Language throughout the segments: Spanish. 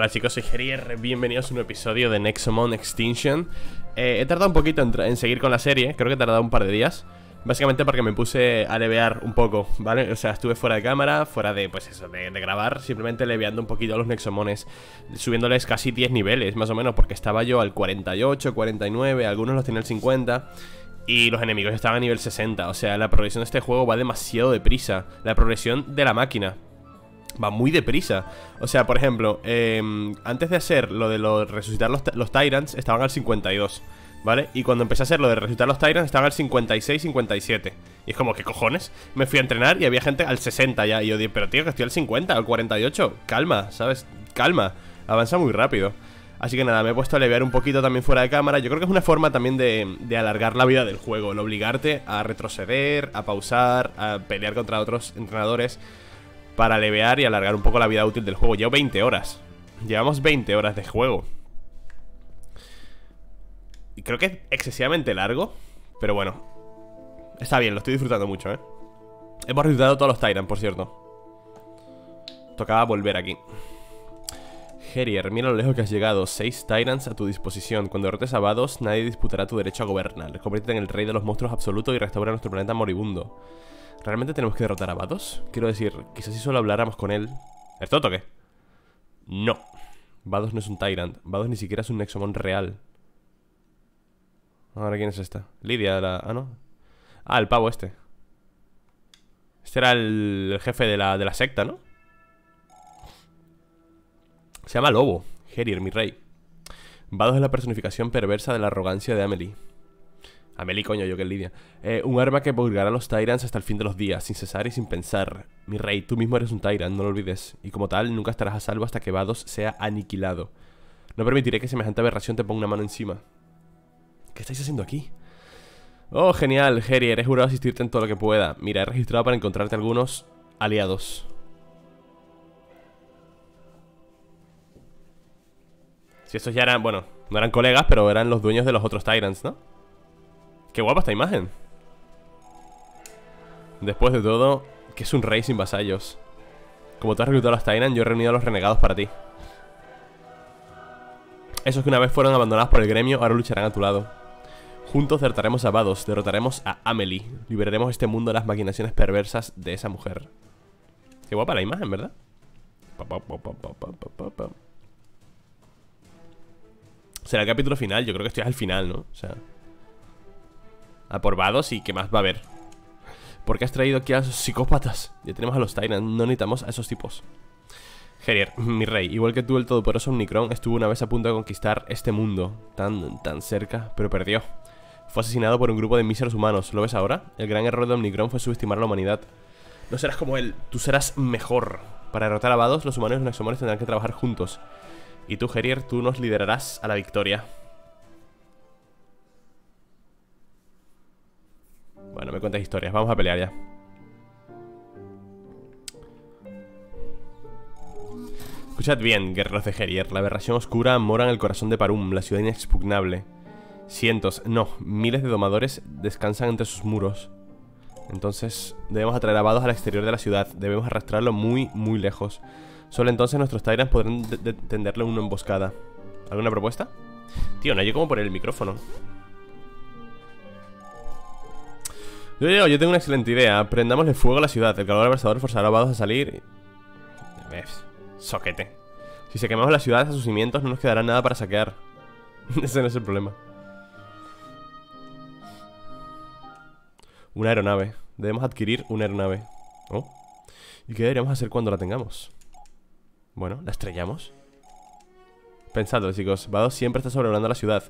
Hola chicos, soy Gerier, bienvenidos a un episodio de Nexomon Extinction. Eh, He tardado un poquito en, seguir con la serie, creo que he tardado un par de días. Básicamente porque me puse a levear un poco, ¿vale? O sea, estuve fuera de cámara, fuera de, pues eso, de, grabar Simplemente leveando un poquito a los Nexomones Subiéndoles casi 10 niveles, más o menos Porque estaba yo al 48, 49, algunos los tenía al 50 y los enemigos estaban a nivel 60 O sea, la progresión de este juego va demasiado deprisa. La progresión de la máquina va muy deprisa. O sea, por ejemplo, em, antes de hacer lo de lo, resucitar los, los, Tyrants, estaban al 52, ¿vale? Y cuando empecé a hacer lo de resucitar los Tyrants, estaban al 56, 57. Y es como, ¿qué cojones? Me fui a entrenar y había gente al 60 ya. Y yo pero tío, que estoy al 50, al 48. Calma, ¿sabes? Calma. Avanza muy rápido. Así que nada, me he puesto a levear un poquito también fuera de cámara. Yo creo que es una forma también de, de, alargar la vida del juego. El obligarte a retroceder, a pausar, a pelear contra otros entrenadores para levear y alargar un poco la vida útil del juego. Llevo 20 horas. Llevamos 20 horas de juego. Y creo que es excesivamente largo. Pero bueno. Está bien, lo estoy disfrutando mucho, ¿eh? Hemos resucitado todos los Tyrants, por cierto. Tocaba volver aquí. Herier, mira lo lejos que has llegado. Seis Tyrants a tu disposición. Cuando derrotes a nadie disputará tu derecho a gobernar. Conviértete en el rey de los monstruos absoluto y restaura nuestro planeta moribundo. ¿Realmente tenemos que derrotar a Vados? Quiero decir, quizás si solo habláramos con él... ¿Es todo o qué? No. Vados no es un Tyrant. Vados ni siquiera es un Nexomon real. Ahora, ¿quién es esta? Lidia, la... Ah, ¿no? Ah, el pavo este. Este era el, jefe de la, de la secta, ¿no? Se llama Lobo. Herier, mi rey. Vados es la personificación perversa de la arrogancia de Amelie. Amelie, coño, yo que Lidia. Eh, un arma que purgará a los Tyrants hasta el fin de los días, sin cesar y sin pensar. Mi rey, tú mismo eres un Tyrant, no lo olvides. Y como tal, nunca estarás a salvo hasta que Vados sea aniquilado. No permitiré que semejante aberración te ponga una mano encima. ¿Qué estáis haciendo aquí? Oh, genial, Jerry, eres jurado asistirte en todo lo que pueda. Mira, he registrado para encontrarte algunos aliados. Si estos ya eran, bueno, no eran colegas, pero eran los dueños de los otros Tyrants, ¿no? Qué guapa esta imagen. Después de todo, que es un rey sin vasallos. Como tú has reclutado a los Tainan, yo he reunido a los renegados para ti. Esos que una vez fueron abandonados por el gremio, ahora lucharán a tu lado. Juntos derrotaremos a Vados, derrotaremos a Amelie. Liberaremos este mundo de las maquinaciones perversas de esa mujer. Qué guapa la imagen, ¿verdad? Será el capítulo final, yo creo que estoy al final, ¿no? O sea... A por Vados y ¿qué más va a haber? ¿Por qué has traído aquí a esos psicópatas? Ya tenemos a los Tyrants, no necesitamos a esos tipos. Gerier, mi rey, igual que tú el todopoderoso Omnicron Estuvo una vez a punto de conquistar este mundo Tan, tan cerca, pero perdió. Fue asesinado por un grupo de míseros humanos. ¿Lo ves ahora? El gran error de Omnicron fue subestimar a la humanidad. No serás como él, tú serás mejor. Para derrotar a Vados, los humanos y los tendrán que trabajar juntos. Y tú, Gerier, tú nos liderarás a la victoria Bueno, me cuentas historias. Vamos a pelear ya. Escuchad bien, guerreros de Gerier. La aberración oscura mora en el corazón de Parum, la ciudad inexpugnable. Cientos, no, miles de domadores descansan entre sus muros. Entonces debemos atraer a Vados al exterior de la ciudad. Debemos arrastrarlo muy, muy lejos. Solo entonces nuestros Tyrants podrán tenderle una emboscada. ¿Alguna propuesta? Tío, no hay como poner el micrófono. Yo, yo tengo una excelente idea. Prendamosle fuego a la ciudad. El calor abrasador forzará a Vados a salir. Soquete. Si se quemamos la ciudad a sus cimientos, no nos quedará nada para saquear. Ese no es el problema. Una aeronave. Debemos adquirir una aeronave. ¿Oh? ¿Y qué deberíamos hacer cuando la tengamos? Bueno, la estrellamos. Pensadlo, chicos. Vados siempre está sobrevolando la ciudad.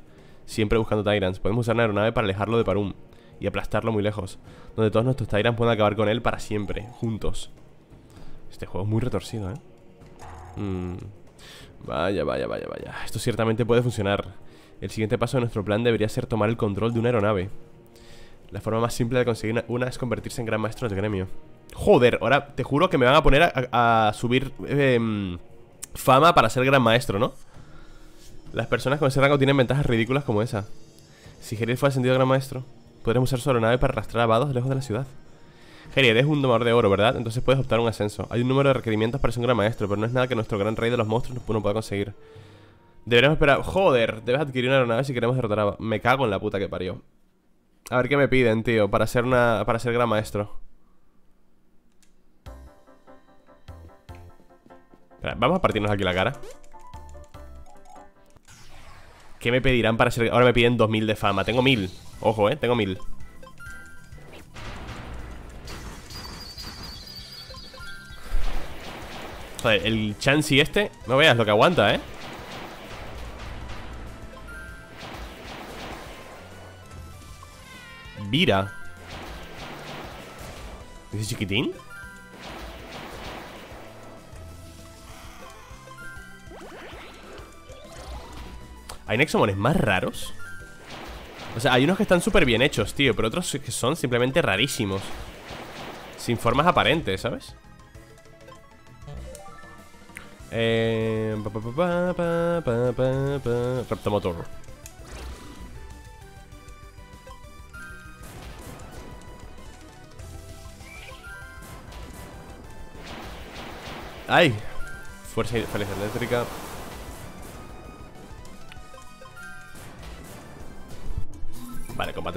Siempre buscando Tyrants. Podemos usar una aeronave para alejarlo de Parum y aplastarlo muy lejos. Donde todos nuestros Tyrants puedan acabar con él para siempre, juntos. Este juego es muy retorcido, ¿eh? Mm. Vaya, vaya, vaya, vaya. Esto ciertamente puede funcionar. El siguiente paso de nuestro plan debería ser tomar el control de una aeronave. La forma más simple de conseguir una, es convertirse en gran maestro del gremio. Joder, ahora te juro que me van a poner a, subir em, fama para ser gran maestro, ¿no? Las personas con ese rango tienen ventajas ridículas como esa. Si Geriel fue ascendido a gran maestro, Podremos usar su aeronave para arrastrar a Vados lejos de la ciudad. Geri, eres un domador de oro, ¿verdad? Entonces puedes optar un ascenso. Hay un número de requerimientos para ser un gran maestro, pero no es nada que nuestro gran rey de los monstruos no pueda conseguir. Deberíamos esperar. Joder, debes adquirir una aeronave si queremos derrotar a. Me cago en la puta que parió. A ver qué me piden, tío, para ser una. para ser gran maestro. vamos a partirnos aquí la cara. ¿Qué me pedirán para ser.? Ahora me piden 2000 de fama. Tengo 1000. Ojo, eh, tengo 1000. Joder, el Chansey este No veas lo que aguanta, ¿eh? Vira ¿Dice chiquitín? ¿Hay Nexomones más raros? O sea, hay unos que están súper bien hechos, tío Pero otros que son simplemente rarísimos Sin formas aparentes, ¿sabes? Eh, Reptomotor. ¡Ay! Fuerza, fuerza eléctrica.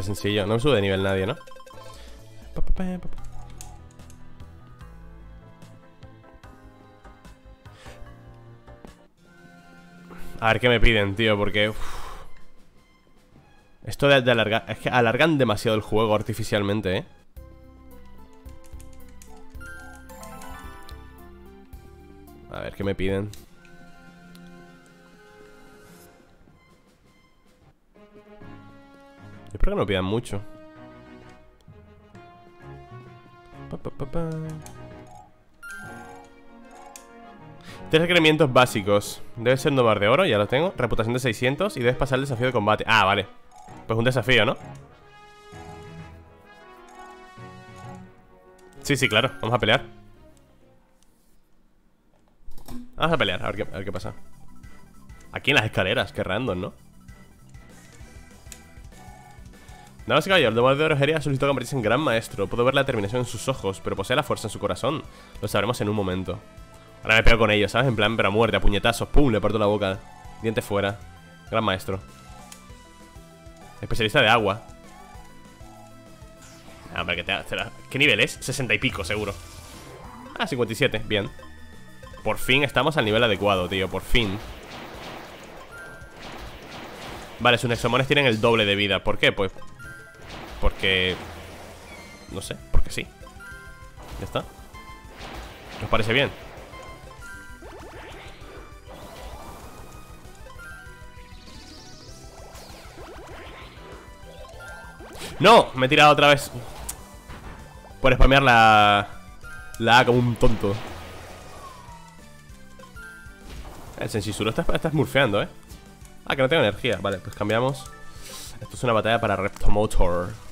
Sencillo. No me sube de nivel nadie, ¿no? A ver qué me piden, tío, porque... Esto de, alargar... Es que alargan demasiado el juego artificialmente, ¿eh? A ver qué me piden. Espero que no pidan mucho. Tres requerimientos básicos. Debe ser nomar de oro, ya lo tengo. Reputación de 600 y debes pasar el desafío de combate. Ah, vale. Pues un desafío, ¿no? Sí, sí, claro, vamos a pelear. Vamos a pelear, a ver qué, a ver qué pasa. Aquí en las escaleras, qué random, ¿no? El domador de oro Geria solicitó convertirse en gran maestro. Puedo ver la determinación en sus ojos, pero posee la fuerza en su corazón. Lo sabremos en un momento. Ahora me pego con ellos, ¿sabes? En plan, pero a muerte, a puñetazos. Pum, le parto la boca. Diente fuera. Gran maestro. Especialista de agua. Ah, hombre, que te, ¿Qué nivel es? 60 y pico, seguro. Ah, 57, bien. Por fin estamos al nivel adecuado, tío. Por fin. Vale, sus nexomones tienen el doble de vida. ¿Por qué? Pues Porque... No sé, porque sí Ya está ¿Nos parece bien? ¡No! Me he tirado otra vez Por spamear la... La A como un tonto El Senshisuro está, está smurfeando, ¿eh? Ah, que no tengo energía Vale, pues cambiamos Esto es una batalla para Reptomotor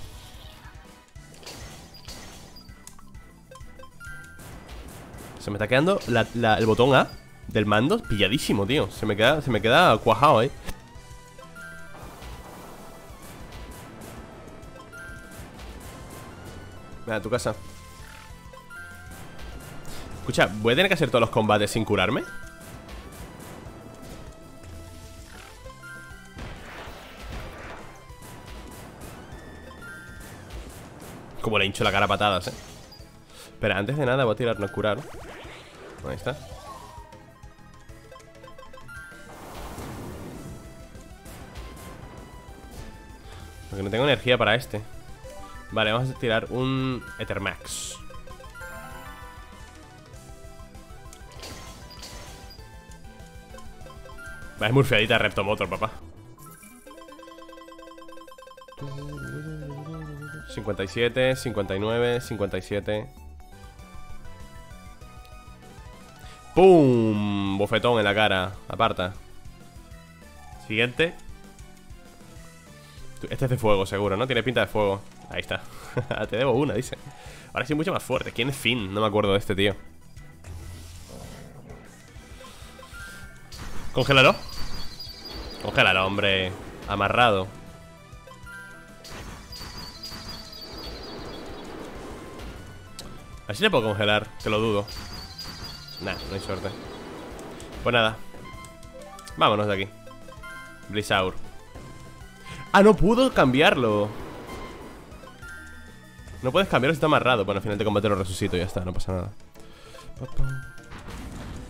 Se me está quedando el botón A del mando pilladísimo, tío. Se me queda, se me queda cuajado ahí a tu casa. Escucha, ¿voy a tener que hacer todos los combates sin curarme? Como le hincho la cara a patadas, eh Espera, antes de nada voy a tirar no curar. Ahí está. Porque no tengo energía para este. Vale, vamos a tirar un Ethermax. Va, es murfiadita Reptomotor, papá. 57, 59, 57 ¡Pum! Bofetón en la cara Aparta Siguiente Este es de fuego, seguro, ¿no? Tiene pinta de fuego Ahí está. Te debo una, dice. Ahora sí mucho más fuerte. ¿Quién es Finn? No me acuerdo de este tío. Congélalo. Congélalo, hombre. Amarrado. si le puedo congelar, que lo dudo Nah, no hay suerte. Pues nada. Vámonos de aquí. Blizaur Ah, no pudo cambiarlo. No puedes cambiarlo si está amarrado. Bueno, al final de combate lo resucito y ya está, no pasa nada.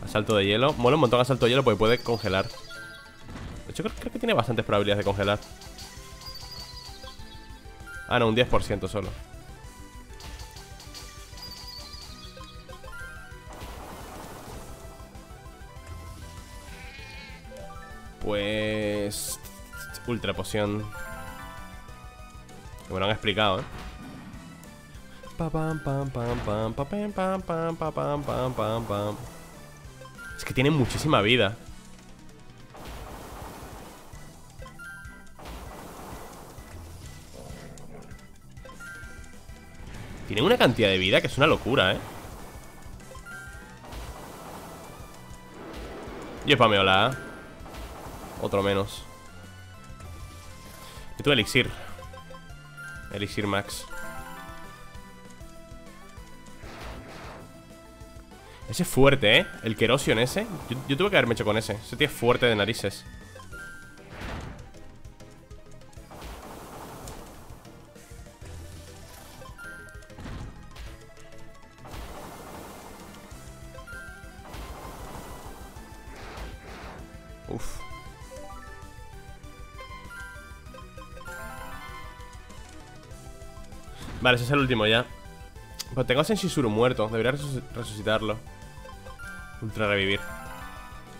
Asalto de hielo. Mola un montón asalto de hielo porque puede congelar. De hecho, creo, que tiene bastantes probabilidades de congelar. Ah, no, un 10% solo Pues... Ultra poción Que me lo han explicado, ¿eh? Es que tiene muchísima vida Tiene una cantidad de vida que es una locura, ¿eh? Yo spameola Otro menos. Y tu elixir. Elixir max. Ese es fuerte, ¿eh? El Kerosion ese. Yo, tuve que haberme hecho con ese. Ese tío es fuerte de narices Vale, ese es el último ya. Pues tengo a Senshisuru muerto. Debería resucitarlo. Ultra revivir.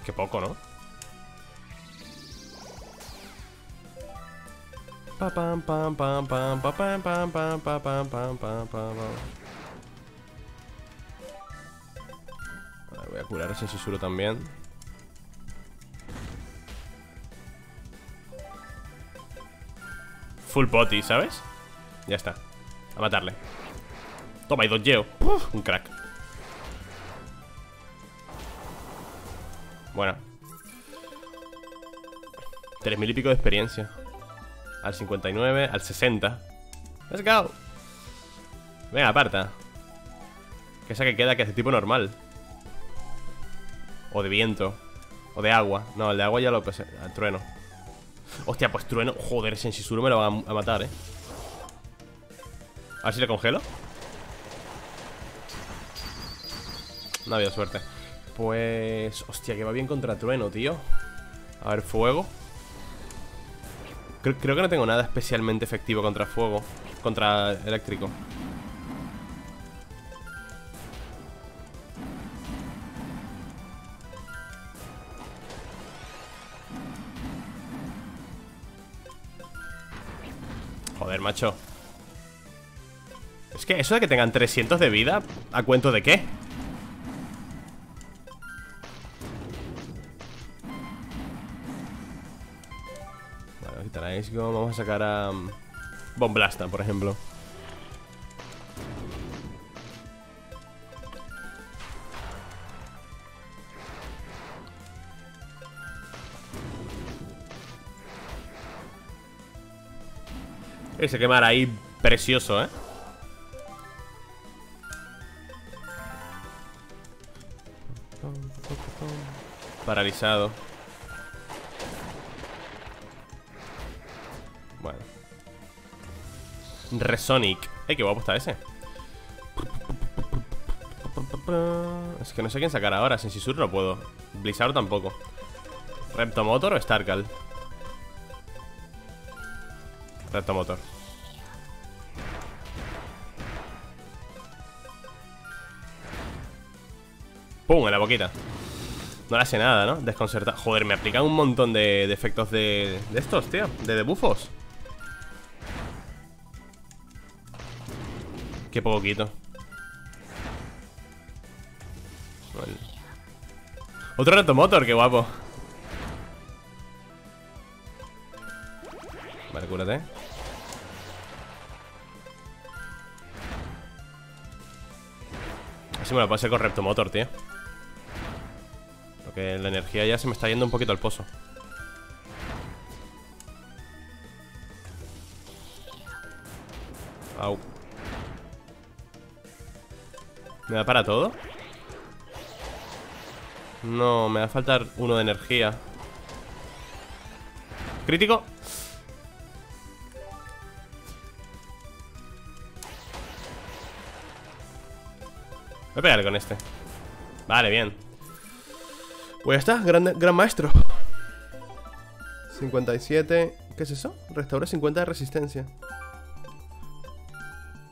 Qué poco, ¿no? Pa Voy a curar a Senshisuru también. Full potty, ¿sabes? Ya está. A matarle. Toma, y dodgeo. Un crack. Bueno. 3000 y pico de experiencia. Al 59, al 60 Let's go. Venga, aparta. Que esa que queda que hace tipo normal. O de viento. O de agua. No, el de agua ya lo pesé Al trueno. Hostia, pues trueno. Joder, Senshisuru me lo va a matar, eh A ver si le congelo. No ha suerte. Pues... Hostia, que va bien contra trueno, tío. A ver, fuego. Creo que no tengo nada especialmente efectivo contra fuego Contra eléctrico. Joder, macho Es que eso de que tengan 300 de vida ¿A cuento de qué? Vamos a sacar a... Um, Bomblasta, por ejemplo Ese quemar ahí precioso, ¿eh? Paralizado. Resonic. Eh, qué guapo está ese. Es que no sé quién sacar ahora Sensisur no puedo. Blizzard tampoco. Reptomotor o Starkal Reptomotor. ¡Pum! En la boquita No le hace nada, ¿no? Desconcerta. Joder, me aplican un montón de, efectos de, de estos, tío. De debuffos Qué poquito. Vale. Otro reto motor, qué guapo. Vale, cúrate. Así me lo puedo hacer con Reptomotor, tío Porque la energía ya se me está yendo un poquito al pozo. Au. ¿Me da para todo? No, me va a faltar uno de energía. Crítico. Voy a pegarle con este. Vale, bien Pues ya está, gran, gran maestro. 57 ¿Qué es eso? Restaura 50 de resistencia.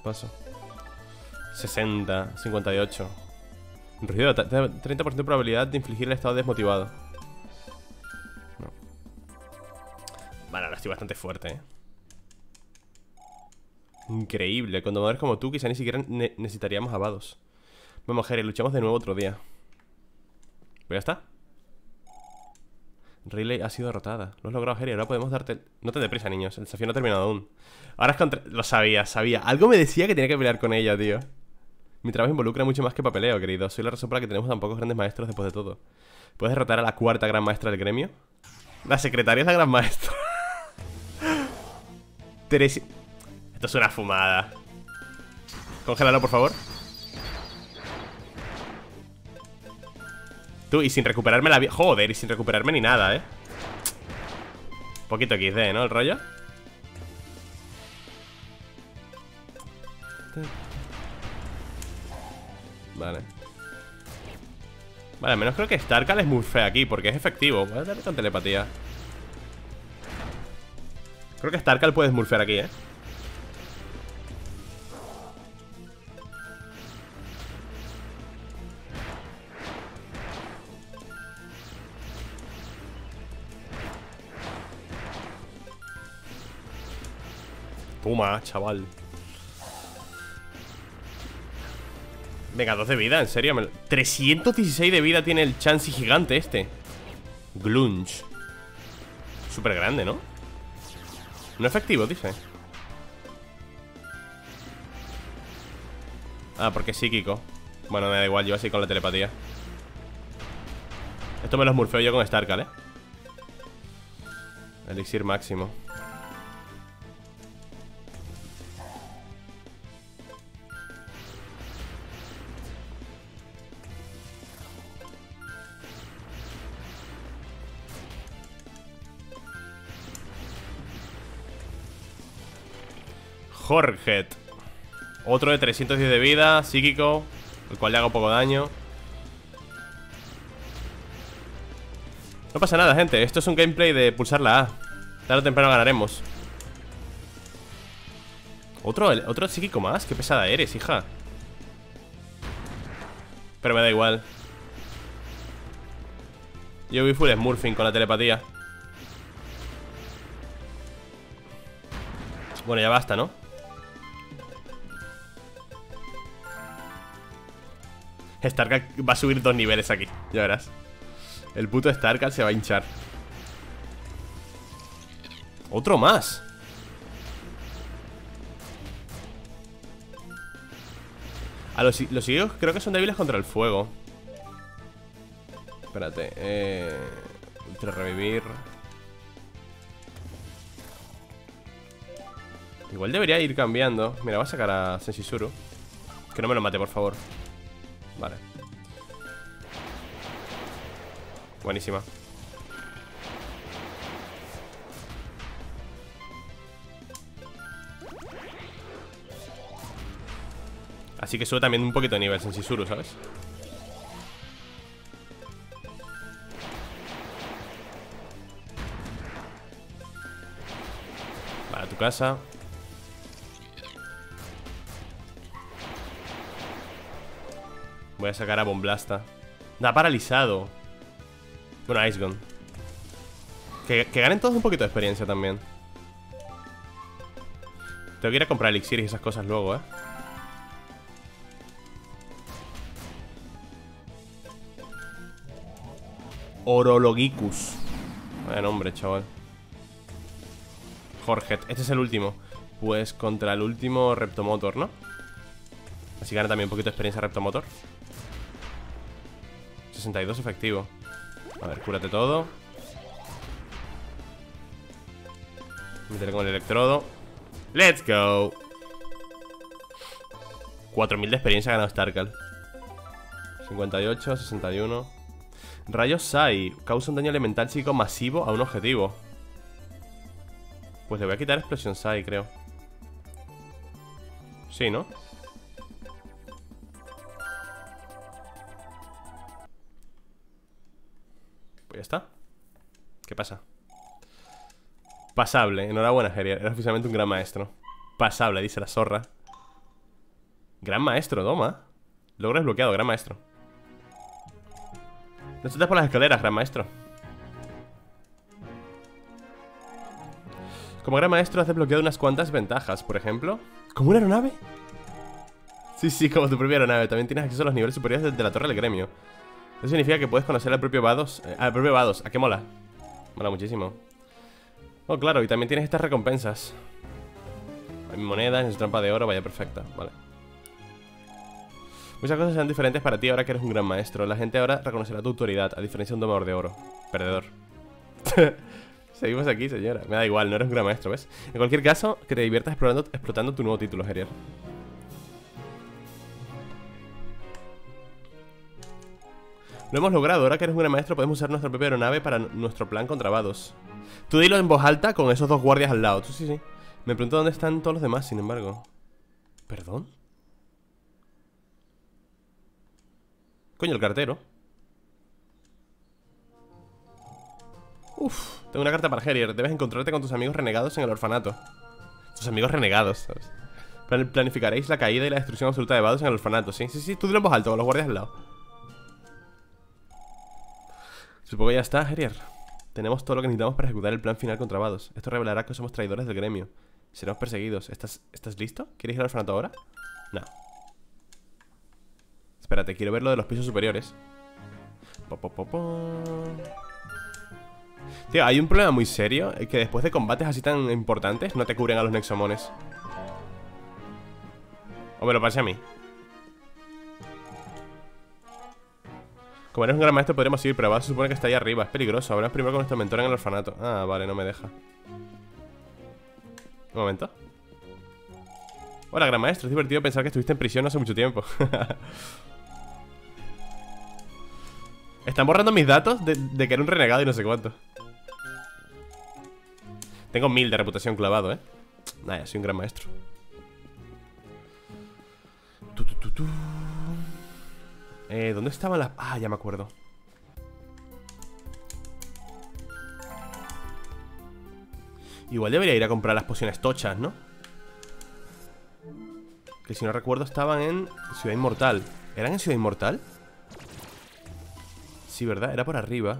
Paso. 60, 58 Rugido, 30% de probabilidad de infligir el estado desmotivado. No. Vale, ahora estoy bastante fuerte, eh. Increíble, con domadores como tú quizá ni siquiera necesitaríamos avados Vamos, Jerry, luchamos de nuevo otro día. Pues ya está Riley ha sido derrotada. Lo has logrado, Jerry, ahora podemos darte... No te deprisa, niños, el desafío no ha terminado aún. Ahora es contra... Lo sabía, sabía. Algo me decía que tenía que pelear con ella, tío. Mi trabajo involucra mucho más que papeleo, querido. Soy la razón por la que tenemos tan pocos grandes maestros después de todo. ¿Puedes derrotar a la cuarta gran maestra del gremio? La secretaria es la gran maestra. Teresa... Esto es una fumada. Congélalo, por favor Tú, y sin recuperarme la vida Joder, y sin recuperarme ni nada, eh Poquito XD, ¿no? El rollo. Vale. Vale, al menos creo que Starkal es muy feo aquí Porque es efectivo. Voy a darle con telepatía. Creo que Starkal puede smurfear aquí, eh Toma, chaval. Venga, 2 de vida, en serio 316 de vida tiene el Chansey gigante este. Glunch. Súper grande, ¿no? No efectivo, dice. Ah, porque es psíquico. Bueno, me da igual, yo así con la telepatía. Esto me lo smurfeo yo con Starkal, ¿eh? Elixir máximo Jorge. Otro de 310 de vida, psíquico El cual le hago poco daño. No pasa nada, gente. Esto es un gameplay de pulsar la A. Tarde o temprano ganaremos. ¿Otro, otro psíquico más? Qué pesada eres, hija. Pero me da igual. Yo voy full smurfing con la telepatía. Bueno, ya basta, ¿no? Starkal va a subir dos niveles aquí, ya verás. El puto Starkal se va a hinchar. Otro más. A los, los creo que son débiles contra el fuego. Espérate eh, Ultra revivir. Igual debería ir cambiando. Mira, va a sacar a Senshisuru Que no me lo mate, por favor Vale. Buenísima. Así que sube también un poquito de nivel Sensisuru, ¿sabes? Vale, tu casa Voy a sacar a Bomblasta. Da paralizado. Bueno, Ice Gun. Que, ganen todos un poquito de experiencia también. Tengo que ir a comprar elixir y esas cosas luego, eh Orologicus. Vaya nombre, chaval. Jorge, este es el último. Pues contra el último Reptomotor, ¿no? Así gana también un poquito de experiencia Reptomotor 62 efectivo. A ver, cúrate todo. Meterle con el electrodo. Let's go. 4000 de experiencia ha ganado Starkal 58, 61 Rayos Sai Causa un daño elemental psíquico masivo a un objetivo. Pues le voy a quitar explosión Sai, creo. Sí, ¿no? Ya está. ¿Qué pasa? Pasable, enhorabuena, Gerier Eres oficialmente un gran maestro. Pasable, dice la zorra. Gran maestro, toma Logro desbloqueado, gran maestro. No saltes por las escaleras, gran maestro. Como gran maestro has desbloqueado unas cuantas ventajas Por ejemplo ¿Como una aeronave? Sí, sí, como tu propia aeronave. También tienes acceso a los niveles superiores de la torre del gremio Eso significa que puedes conocer al propio Vados eh, Al propio Vados, ¿a qué mola? Mola muchísimo. Oh, claro, y también tienes estas recompensas. Hay monedas, en su trampa de oro, vaya perfecta Vale. Muchas cosas serán diferentes para ti ahora que eres un gran maestro. La gente ahora reconocerá tu autoridad A diferencia de un domador de oro. Perdedor. Seguimos aquí, señora. Me da igual, no eres un gran maestro, ¿ves? En cualquier caso, que te diviertas explorando, explotando tu nuevo título, Gerier Lo hemos logrado, ahora que eres un gran maestro podemos usar nuestra propia aeronave para nuestro plan contra Vados Tú dilo en voz alta con esos dos guardias al lado. Sí, sí. Me pregunto dónde están todos los demás, sin embargo. ¿Perdón? Coño, el cartero. Uf, tengo una carta para Herier. Debes encontrarte con tus amigos renegados en el orfanato. Tus amigos renegados, ¿sabes? planificaréis la caída y la destrucción absoluta de Vados en el orfanato, ¿sí? Sí, sí, tú dilo en voz alta con los guardias al lado. Supongo que ya está, Herier. Tenemos todo lo que necesitamos para ejecutar el plan final contra Vados. Esto revelará que somos traidores del gremio. Seremos perseguidos. ¿Estás, ¿Estás listo? ¿Quieres ir al orfanato ahora? No. Espérate, quiero ver lo de los pisos superiores. Tío, hay un problema muy serio Que después de combates así tan importantes No te cubren a los Nexomones O me lo pase a mí Como eres un gran maestro podremos ir, pero va, se supone que está ahí arriba. Es peligroso. Hablamos primero con nuestro mentor en el orfanato. Ah, vale, no me deja. Un momento. Hola, gran maestro. Es divertido pensar que estuviste en prisión hace mucho tiempo. Están borrando mis datos de, que era un renegado y no sé cuánto. Tengo mil de reputación clavado, ¿eh? Nada, soy un gran maestro. Tu, tu, tu, eh, ¿Dónde estaban las...? Ah, ya me acuerdo Igual debería ir a comprar las pociones tochas, ¿no? Que si no recuerdo estaban en Ciudad Inmortal ¿Eran en Ciudad Inmortal? Sí, ¿verdad? Era por arriba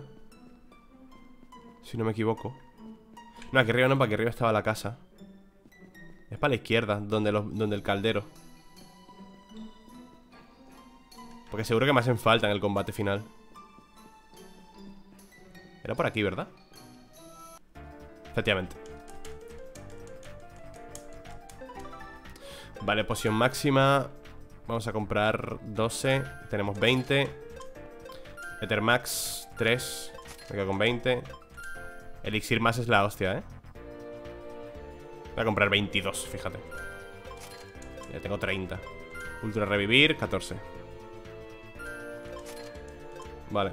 Si no me equivoco No, aquí arriba no, para aquí arriba estaba la casa Es para la izquierda, donde, donde el caldero porque seguro que me hacen falta en el combate final. Era por aquí, ¿verdad? Efectivamente. Vale, poción máxima. Vamos a comprar 12 Tenemos 20 Ethermax 3 Me quedo con 20 Elixir más es la hostia, ¿eh? Voy a comprar 22, fíjate. Ya tengo 30 Ultra revivir, 14 Vale.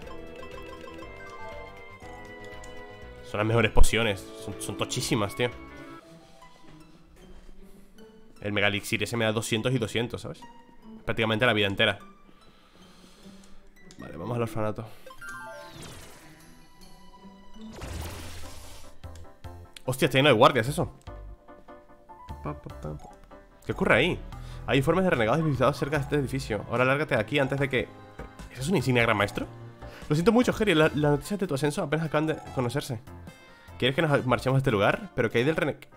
Son las mejores pociones. Son, tochísimas, tío. El Mega Elixir ese me da 200 y 200, ¿sabes? Prácticamente la vida entera. Vale, vamos al orfanato. Hostia, está lleno de guardias eso. ¿Qué ocurre ahí? Hay informes de renegados visitados cerca de este edificio. Ahora lárgate de aquí antes de que... ¿Eso es una insignia gran maestro? Lo siento mucho, Jerry. Las noticias de tu ascenso apenas acaban de conocerse. ¿Quieres que nos marchemos a este lugar? ¿Pero qué hay del Renek?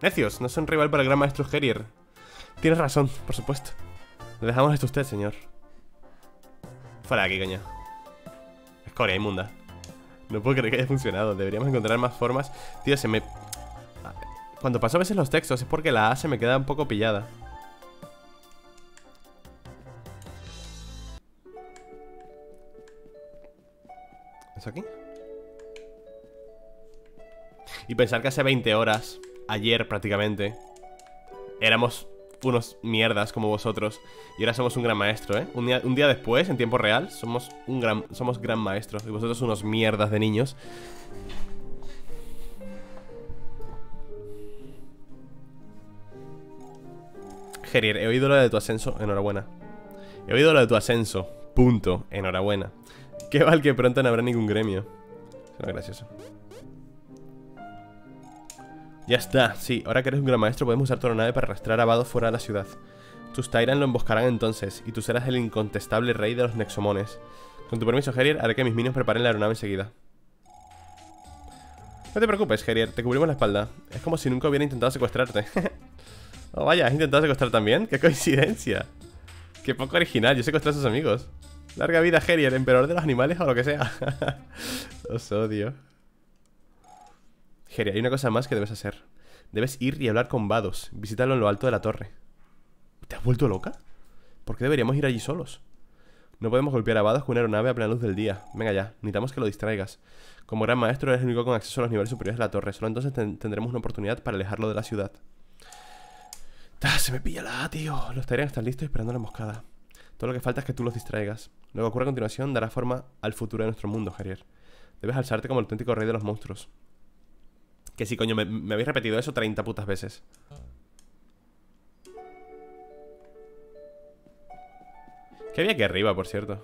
Necios, no son rival para el gran maestro Gerier. Tienes razón, por supuesto. Le dejamos esto a usted, señor. Fuera de aquí, coño. Escoria inmunda. No puedo creer que haya funcionado. Deberíamos encontrar más formas. Tío, se me... Cuando paso a veces los textos es porque la A se me queda un poco pillada. Aquí? Y pensar que hace 20 horas, ayer prácticamente, éramos unos mierdas como vosotros Y ahora somos un gran maestro, ¿eh? Un día, un día después, en tiempo real, somos un gran, somos gran maestro Y vosotros unos mierdas de niños Gerier, he oído lo de tu ascenso, enhorabuena He oído lo de tu ascenso, punto, enhorabuena Qué mal que pronto no habrá ningún gremio Será gracioso ya está, sí, ahora que eres un gran maestro podemos usar tu nave para arrastrar a Vado fuera de la ciudad. Tus Tyrant lo emboscarán entonces, y tú serás el incontestable rey de los Nexomones. Con tu permiso, Gerier, haré que mis minions preparen la aeronave enseguida. No te preocupes, Gerier, te cubrimos la espalda. Es como si nunca hubiera intentado secuestrarte. oh, vaya, ¿has intentado secuestrar también? ¡Qué coincidencia! Qué poco original, yo secuestré a sus amigos. Larga vida, Gerier, emperador de los animales o lo que sea. Os odio. Geri, hay una cosa más que debes hacer. Debes ir y hablar con Vados. Visítalo en lo alto de la torre. ¿Te has vuelto loca? ¿Por qué deberíamos ir allí solos? No podemos golpear a Vados con una aeronave a plena luz del día. Venga ya, necesitamos que lo distraigas. Como gran maestro eres el único con acceso a los niveles superiores de la torre. Solo entonces tendremos una oportunidad para alejarlo de la ciudad. ¡Ah, se me pilla la, tío! Los Tyrants están listos esperando la emboscada. Todo lo que falta es que tú los distraigas. Lo que ocurre a continuación dará forma al futuro de nuestro mundo, Harrier. Debes alzarte como el auténtico rey de los monstruos. Que sí, coño, me, habéis repetido eso 30 putas veces ¿Qué había aquí arriba, por cierto?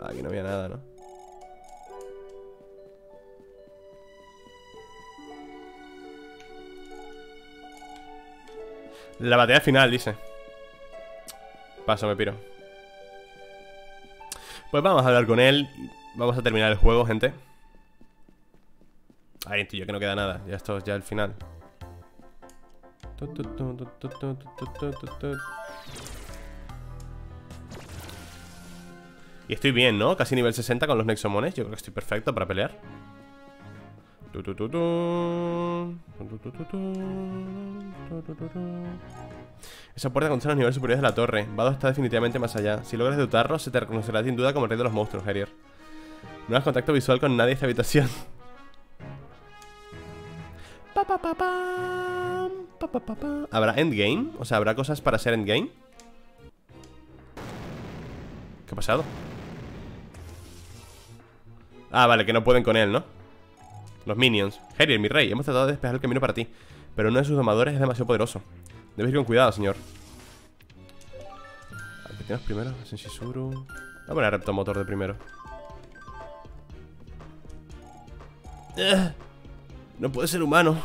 Ah, aquí no había nada, ¿no? La batalla final, dice Paso, me piro Pues vamos a hablar con él Vamos a terminar el juego, gente Ahí tío, que no queda nada. Ya esto es ya el final. Y estoy bien, ¿no? Casi nivel 60 con los Nexomones. Yo creo que estoy perfecto para pelear. Esa puerta contiene los niveles superiores de la torre. Vado está definitivamente más allá. Si logras dotarlo, se te reconocerá sin duda como el rey de los monstruos, Harrier. No has contacto visual con nadie en esta habitación. ¿Habrá endgame? O sea, ¿habrá cosas para ser endgame? ¿Qué ha pasado? Ah, vale, que no pueden con él, ¿no? Los minions. Harrier, mi rey, hemos tratado de despejar el camino para ti Pero uno de sus domadores es demasiado poderoso. Debes ir con cuidado, señor. ¿Qué tienes primero? Senshisuru Voy a poner Reptomotor de primero. No puede ser humano.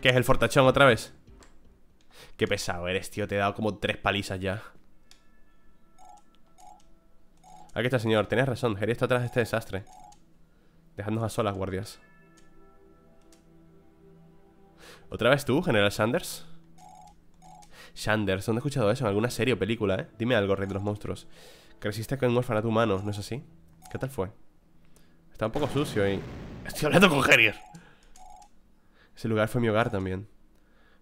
¿Qué es el fortachón otra vez? Qué pesado eres, tío. Te he dado como tres palizas ya. Aquí está, señor. Tenías razón. Jerry está atrás de este desastre. Dejadnos a solas, guardias ¿Otra vez tú, General Sanders? Sanders, ¿dónde he escuchado eso? En alguna serie o película, ¿eh? Dime algo, rey de los monstruos Creciste con un orfanato humano, ¿no es así? ¿Qué tal fue? Está un poco sucio y... Estoy hablando con Harrier ese lugar fue mi hogar también.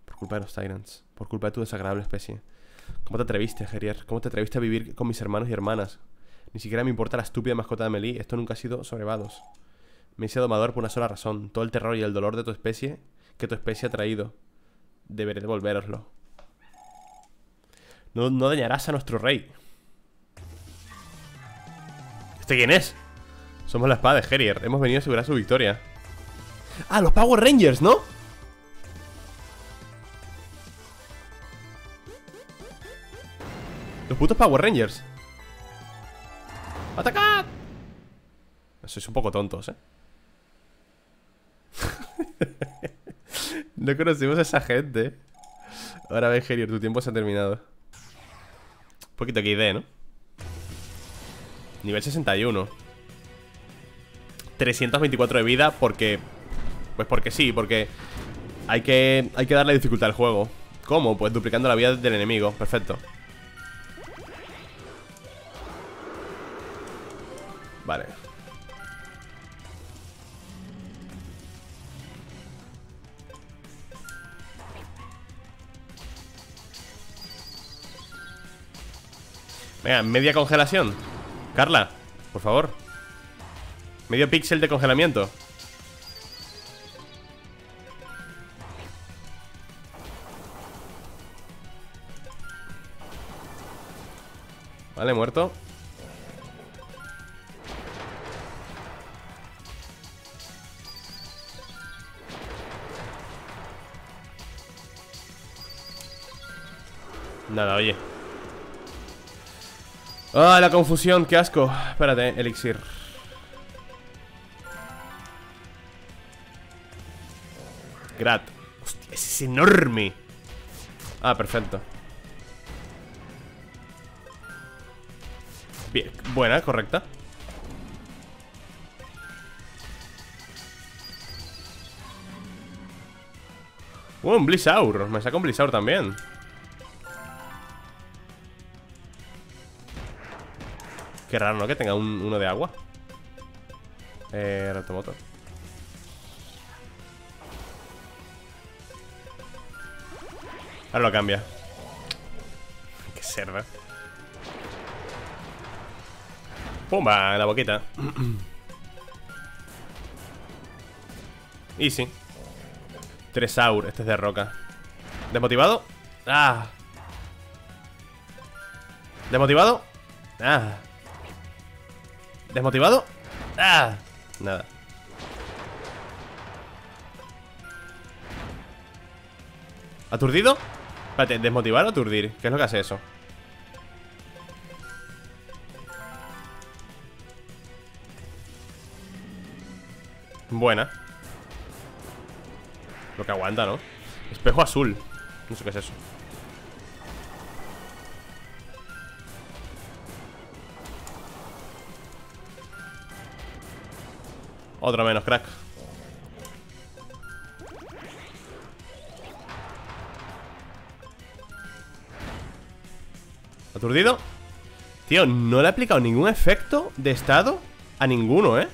Por culpa de los Tyrants. Por culpa de tu desagradable especie. ¿Cómo te atreviste, Gerier? ¿Cómo te atreviste a vivir con mis hermanos y hermanas? Ni siquiera me importa la estúpida mascota de Melee. Esto nunca ha sido sobrevados. Me hice domador por una sola razón. Todo el terror y el dolor de tu especie que tu especie ha traído. Deberé devolveroslo. No, no dañarás a nuestro rey. ¿Este quién es? Somos la espada de Gerier. Hemos venido a asegurar su victoria. Ah, los Power Rangers, ¿no? Los putos Power Rangers ¡Atacad! Sois un poco tontos, ¿eh? no conocimos a esa gente. Ahora ve, Gerier, tu tiempo se ha terminado. Un poquito que idea, ¿no? Nivel 61 324 de vida porque pues porque sí, porque hay que, hay que darle dificultad al juego. ¿Cómo? Pues duplicando la vida del enemigo. Perfecto. Vale Venga, media congelación. Carla, por favor. Medio píxel de congelamiento. Vale, muerto. Nada, oye. ¡Ah, la confusión! ¡Qué asco! Espérate, elixir. Grat. Hostia, es enorme. Ah, perfecto. Bien, buena, correcta. Uh, un Blisaur Me saca un Blisaur también Qué raro, ¿no? Que tenga uno de agua. Eh, retomoto. Ahora lo cambia. Qué cerda. Pumba, en la boquita. Easy. Tresaur, este es de roca. ¿Desmotivado? Ah. ¿Desmotivado? Ah ¿Desmotivado? ¡Ah! Nada ¿Aturdido? Espérate, ¿desmotivar o aturdir? ¿Qué es lo que hace eso? Buena Lo que aguanta, ¿no? Espejo azul No sé qué es eso Otro menos, crack ¿Aturdido? Tío, no le he aplicado ningún efecto de estado a ninguno, ¿eh?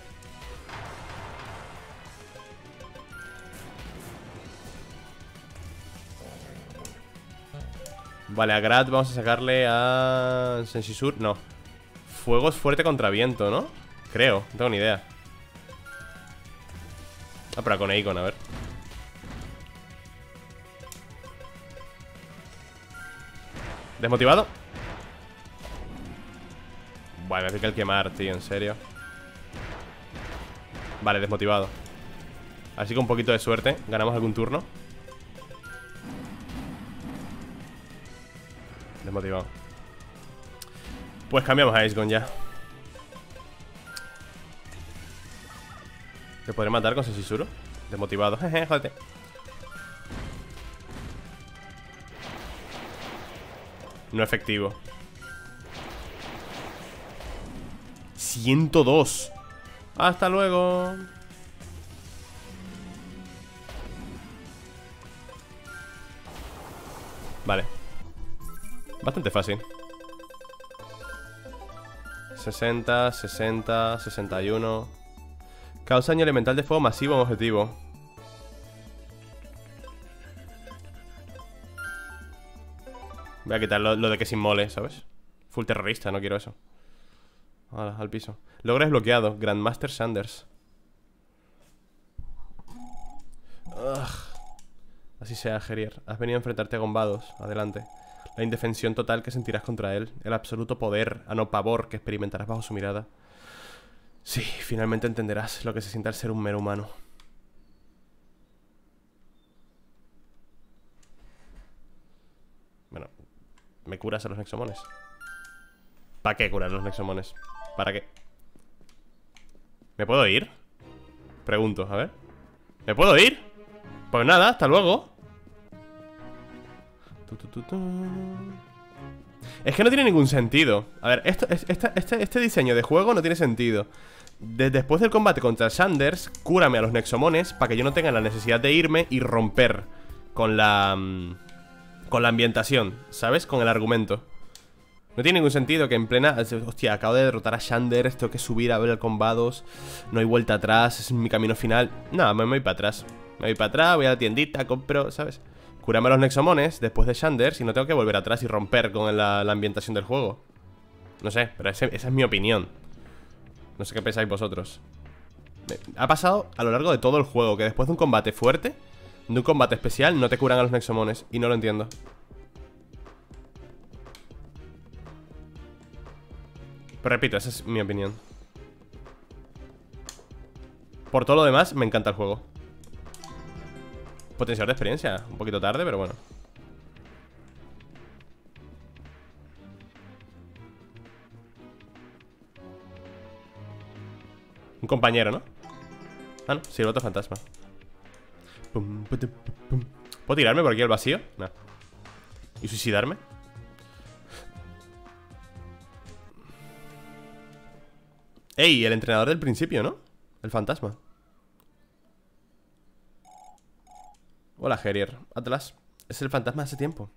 Vale, a Grat vamos a sacarle a Sensisur No Fuego es fuerte contra viento, ¿no? Creo, no tengo ni idea Pero con Aikon, a ver. ¿Desmotivado? Vale, me pica el quemar, tío, en serio. Vale, desmotivado. Así que un poquito de suerte Ganamos algún turno. Desmotivado. Pues cambiamos a Ace ya. ¿Te podré matar con Sensisuro? Desmotivado, jeje, No efectivo. 102 Hasta luego. Vale. Bastante fácil. 60, 60, 61 Causa daño elemental de fuego masivo en objetivo. Voy a quitar lo, de que se inmole, ¿sabes? Full terrorista, no quiero eso. Al piso. Logro desbloqueado. Grandmaster Sanders. Así sea, Gerier. Has venido a enfrentarte a Gombados. Adelante. La indefensión total que sentirás contra él. El absoluto poder, a no pavor, que experimentarás bajo su mirada. Sí, finalmente entenderás lo que se siente al ser un mero humano. Bueno, ¿me curas a los nexomones? ¿Para qué curar los nexomones? ¿Para qué? ¿Me puedo ir? Pregunto, a ver ¿Me puedo ir? Pues nada, hasta luego Es que no tiene ningún sentido A ver, este, este diseño de juego no tiene sentido después del combate contra Sanders, cúrame a los Nexomones para que yo no tenga la necesidad de irme y romper con la... Mm, con la ambientación, ¿sabes? Con el argumento. No tiene ningún sentido que en plena... Hostia, acabo de derrotar a Sanders, tengo que subir a ver el combados, no hay vuelta atrás, es mi camino final. No, me voy para atrás. Me voy para atrás, voy a la tiendita, compro, ¿sabes? Cúrame a los Nexomones después de Sanders y no tengo que volver atrás y romper con la, ambientación del juego. No sé, pero esa es mi opinión. No sé qué pensáis vosotros Ha pasado a lo largo de todo el juego Que después de un combate fuerte De un combate especial no te curan a los Nexomones Y no lo entiendo Pero repito, esa es mi opinión Por todo lo demás, me encanta el juego Potenciador de experiencia Un poquito tarde, pero bueno Un compañero, ¿no? Ah, no, otro fantasma ¿Puedo tirarme por aquí al vacío? No ¿Y suicidarme? ¡Ey! El entrenador del principio, ¿no? El fantasma Hola, Gerier Atlas Es el fantasma de hace tiempo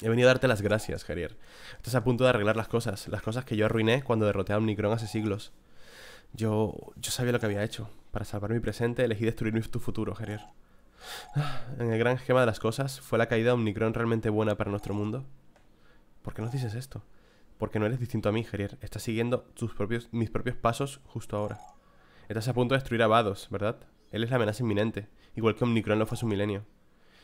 He venido a darte las gracias, Gerier Estás a punto de arreglar las cosas Las cosas que yo arruiné cuando derroté a Omnicron hace siglos Yo... yo sabía lo que había hecho Para salvar mi presente elegí destruir tu futuro, Gerier En el gran esquema de las cosas, ¿fue la caída de Omnicron realmente buena para nuestro mundo? ¿Por qué nos dices esto? Porque no eres distinto a mí, Gerier. Estás siguiendo tus propios, mis propios pasos justo ahora. Estás a punto de destruir a Vados, ¿verdad? Él es la amenaza inminente, igual que Omnicron lo fue su milenio.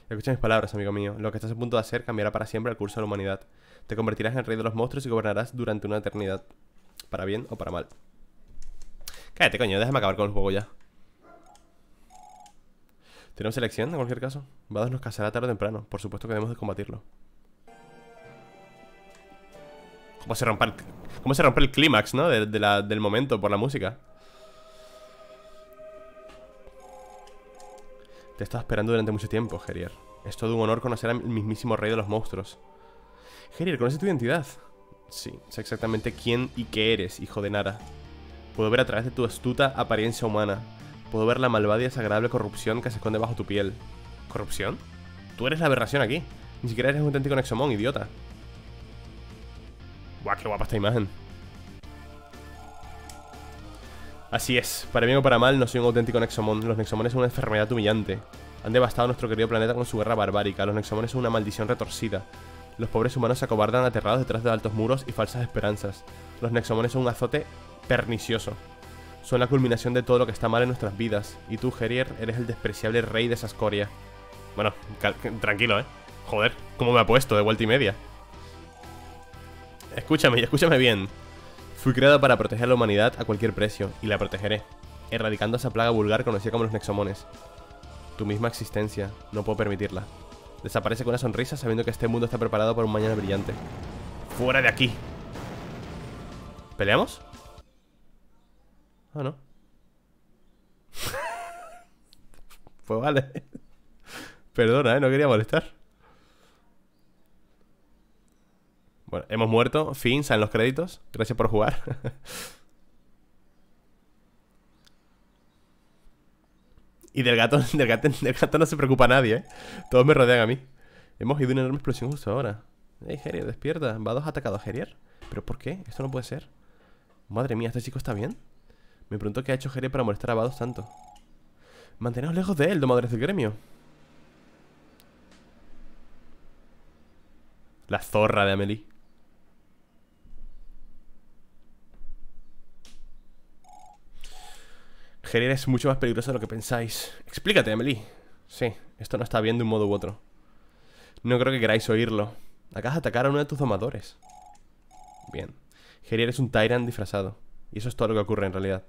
Escucha mis palabras, amigo mío. Lo que estás a punto de hacer cambiará para siempre el curso de la humanidad. Te convertirás en el rey de los monstruos y gobernarás durante una eternidad. Para bien o para mal. Cállate, coño, déjame acabar con el juego ya. Tenemos selección en cualquier caso. Vados nos casará tarde o temprano. Por supuesto que debemos de combatirlo. ¿Cómo se rompe el, cómo se rompe el clímax, no? del momento por la música. Te he estado esperando durante mucho tiempo, Gerier. Es todo un honor conocer al mismísimo rey de los monstruos. Gerier, ¿conoces tu identidad? Sí, sé exactamente quién y qué eres, hijo de Nara. Puedo ver a través de tu astuta apariencia humana Puedo ver la malvada y desagradable corrupción que se esconde bajo tu piel. ¿Corrupción? Tú eres la aberración aquí. Ni siquiera eres un auténtico Nexomon, idiota. Buah, qué guapa esta imagen. Así es, para bien o para mal no soy un auténtico Nexomon. Los Nexomones son una enfermedad humillante. Han devastado nuestro querido planeta con su guerra barbárica. Los Nexomones son una maldición retorcida. Los pobres humanos se acobardan aterrados detrás de altos muros y falsas esperanzas. Los Nexomones son un azote pernicioso son la culminación de todo lo que está mal en nuestras vidas. Y tú, Gerier, eres el despreciable rey de esa escoria. Bueno, tranquilo, ¿eh? Joder, ¿cómo me ha puesto de vuelta y media? Escúchame, escúchame bien. Fui creado para proteger a la humanidad a cualquier precio, y la protegeré, erradicando esa plaga vulgar conocida como los Nexomones. Tu misma existencia, no puedo permitirla. Desaparece con una sonrisa sabiendo que este mundo está preparado para un mañana brillante. ¡Fuera de aquí! ¿Peleamos? Ah, no. pues vale. Perdona, ¿eh? No quería molestar. Bueno, hemos muerto. Fin, en los créditos. Gracias por jugar. y del gato, del gato, del gato no se preocupa nadie, ¿eh? Todos me rodean a mí. Hemos ido una enorme explosión justo ahora. Hey, Gerier, despierta. ¿Vados ha atacado a Gerier? ¿Pero por qué? Esto no puede ser. Madre mía, ¿este chico está bien? Me pregunto qué ha hecho Jerry para molestar a Vados tanto. Manteneos lejos de él, domadores del gremio. La zorra de Amelie. Gerier es mucho más peligroso de lo que pensáis. Explícate, Amelie. Sí, esto no está bien de un modo u otro. No creo que queráis oírlo. Acabas de atacar a uno de tus domadores. Bien. Gerier es un Tyrant disfrazado. Y eso es todo lo que ocurre en realidad.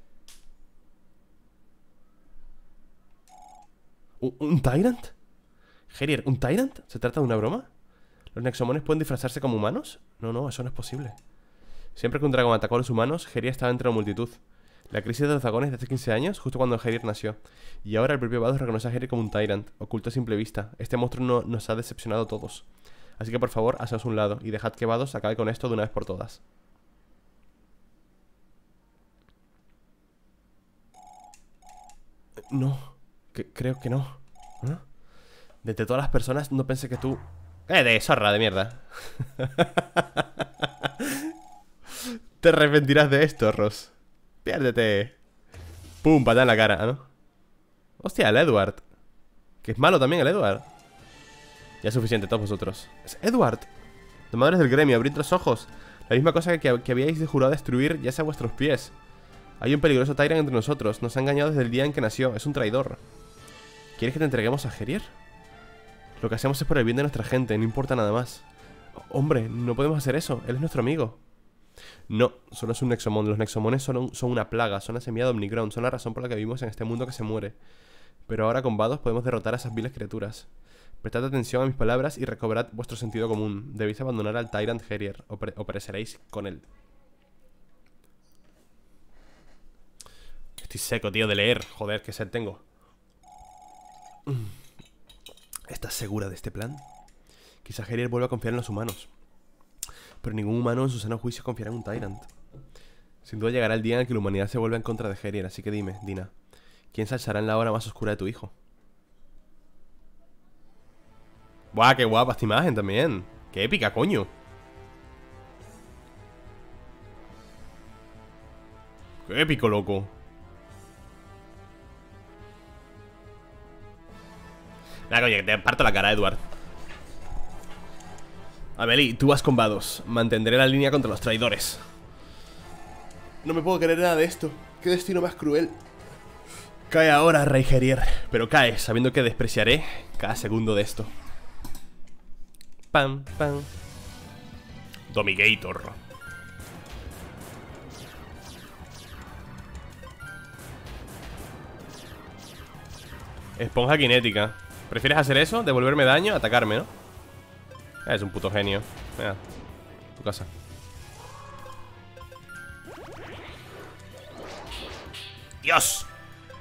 ¿Un, Tyrant? Gerier, ¿un Tyrant? ¿Se trata de una broma? ¿Los Nexomones pueden disfrazarse como humanos? No, no, eso no es posible. Siempre que un dragón atacó a los humanos, Gerier estaba entre la multitud. La crisis de los dragones de hace 15 años, justo cuando Gerier nació. Y ahora el propio Vados reconoce a Gerier como un Tyrant, oculto a simple vista. Este monstruo no, nos ha decepcionado a todos. Así que por favor, haceos un lado y dejad que Vados acabe con esto de una vez por todas. No creo que no. ¿Eh? De todas las personas, no pensé que tú... ¡Eh, de zorra de mierda! Te arrepentirás de esto, Ross. Piérdete. Pum, patada en la cara, ¿no? Hostia, el Edward. Que es malo también el Edward. Ya es suficiente, todos vosotros. ¡Es Edward! De madres del gremio, abrid los ojos. La misma cosa que, que habíais jurado destruir ya sea a vuestros pies. Hay un peligroso Tyrant entre nosotros. Nos ha engañado desde el día en que nació. Es un traidor. ¿Quieres que te entreguemos a Gerier? Lo que hacemos es por el bien de nuestra gente, no importa nada más. Hombre, no podemos hacer eso, él es nuestro amigo. No, solo es un Nexomon. Los Nexomones son, son una plaga, son la semilla de son la razón por la que vivimos en este mundo que se muere. Pero ahora con Vados podemos derrotar a esas viles criaturas. Prestad atención a mis palabras y recobrad vuestro sentido común. Debéis abandonar al Tyrant Harrier o, o pereceréis con él. Estoy seco, tío, de leer. Joder, qué sed tengo. ¿Estás segura de este plan? Quizá Harrier vuelva a confiar en los humanos. Pero ningún humano en su sano juicio confiará en un Tyrant. Sin duda llegará el día en el que la humanidad se vuelva en contra de Harrier, así que dime, Dina, ¿quién se en la hora más oscura de tu hijo? Buah, qué guapa esta imagen también. Qué épica, coño. Qué épico, loco. Nada, coño, que te parto la cara, Edward. Amelie, tú vas con vados. Mantendré la línea contra los traidores. No me puedo creer nada de esto. Qué destino más cruel. Cae ahora, Rey Gerier. Pero cae, sabiendo que despreciaré cada segundo de esto. Pam, pam. Domigator. Esponja cinética. ¿Prefieres hacer eso? ¿Devolverme daño? Atacarme, ¿no? Es un puto genio. Mira, tu casa. ¡Dios!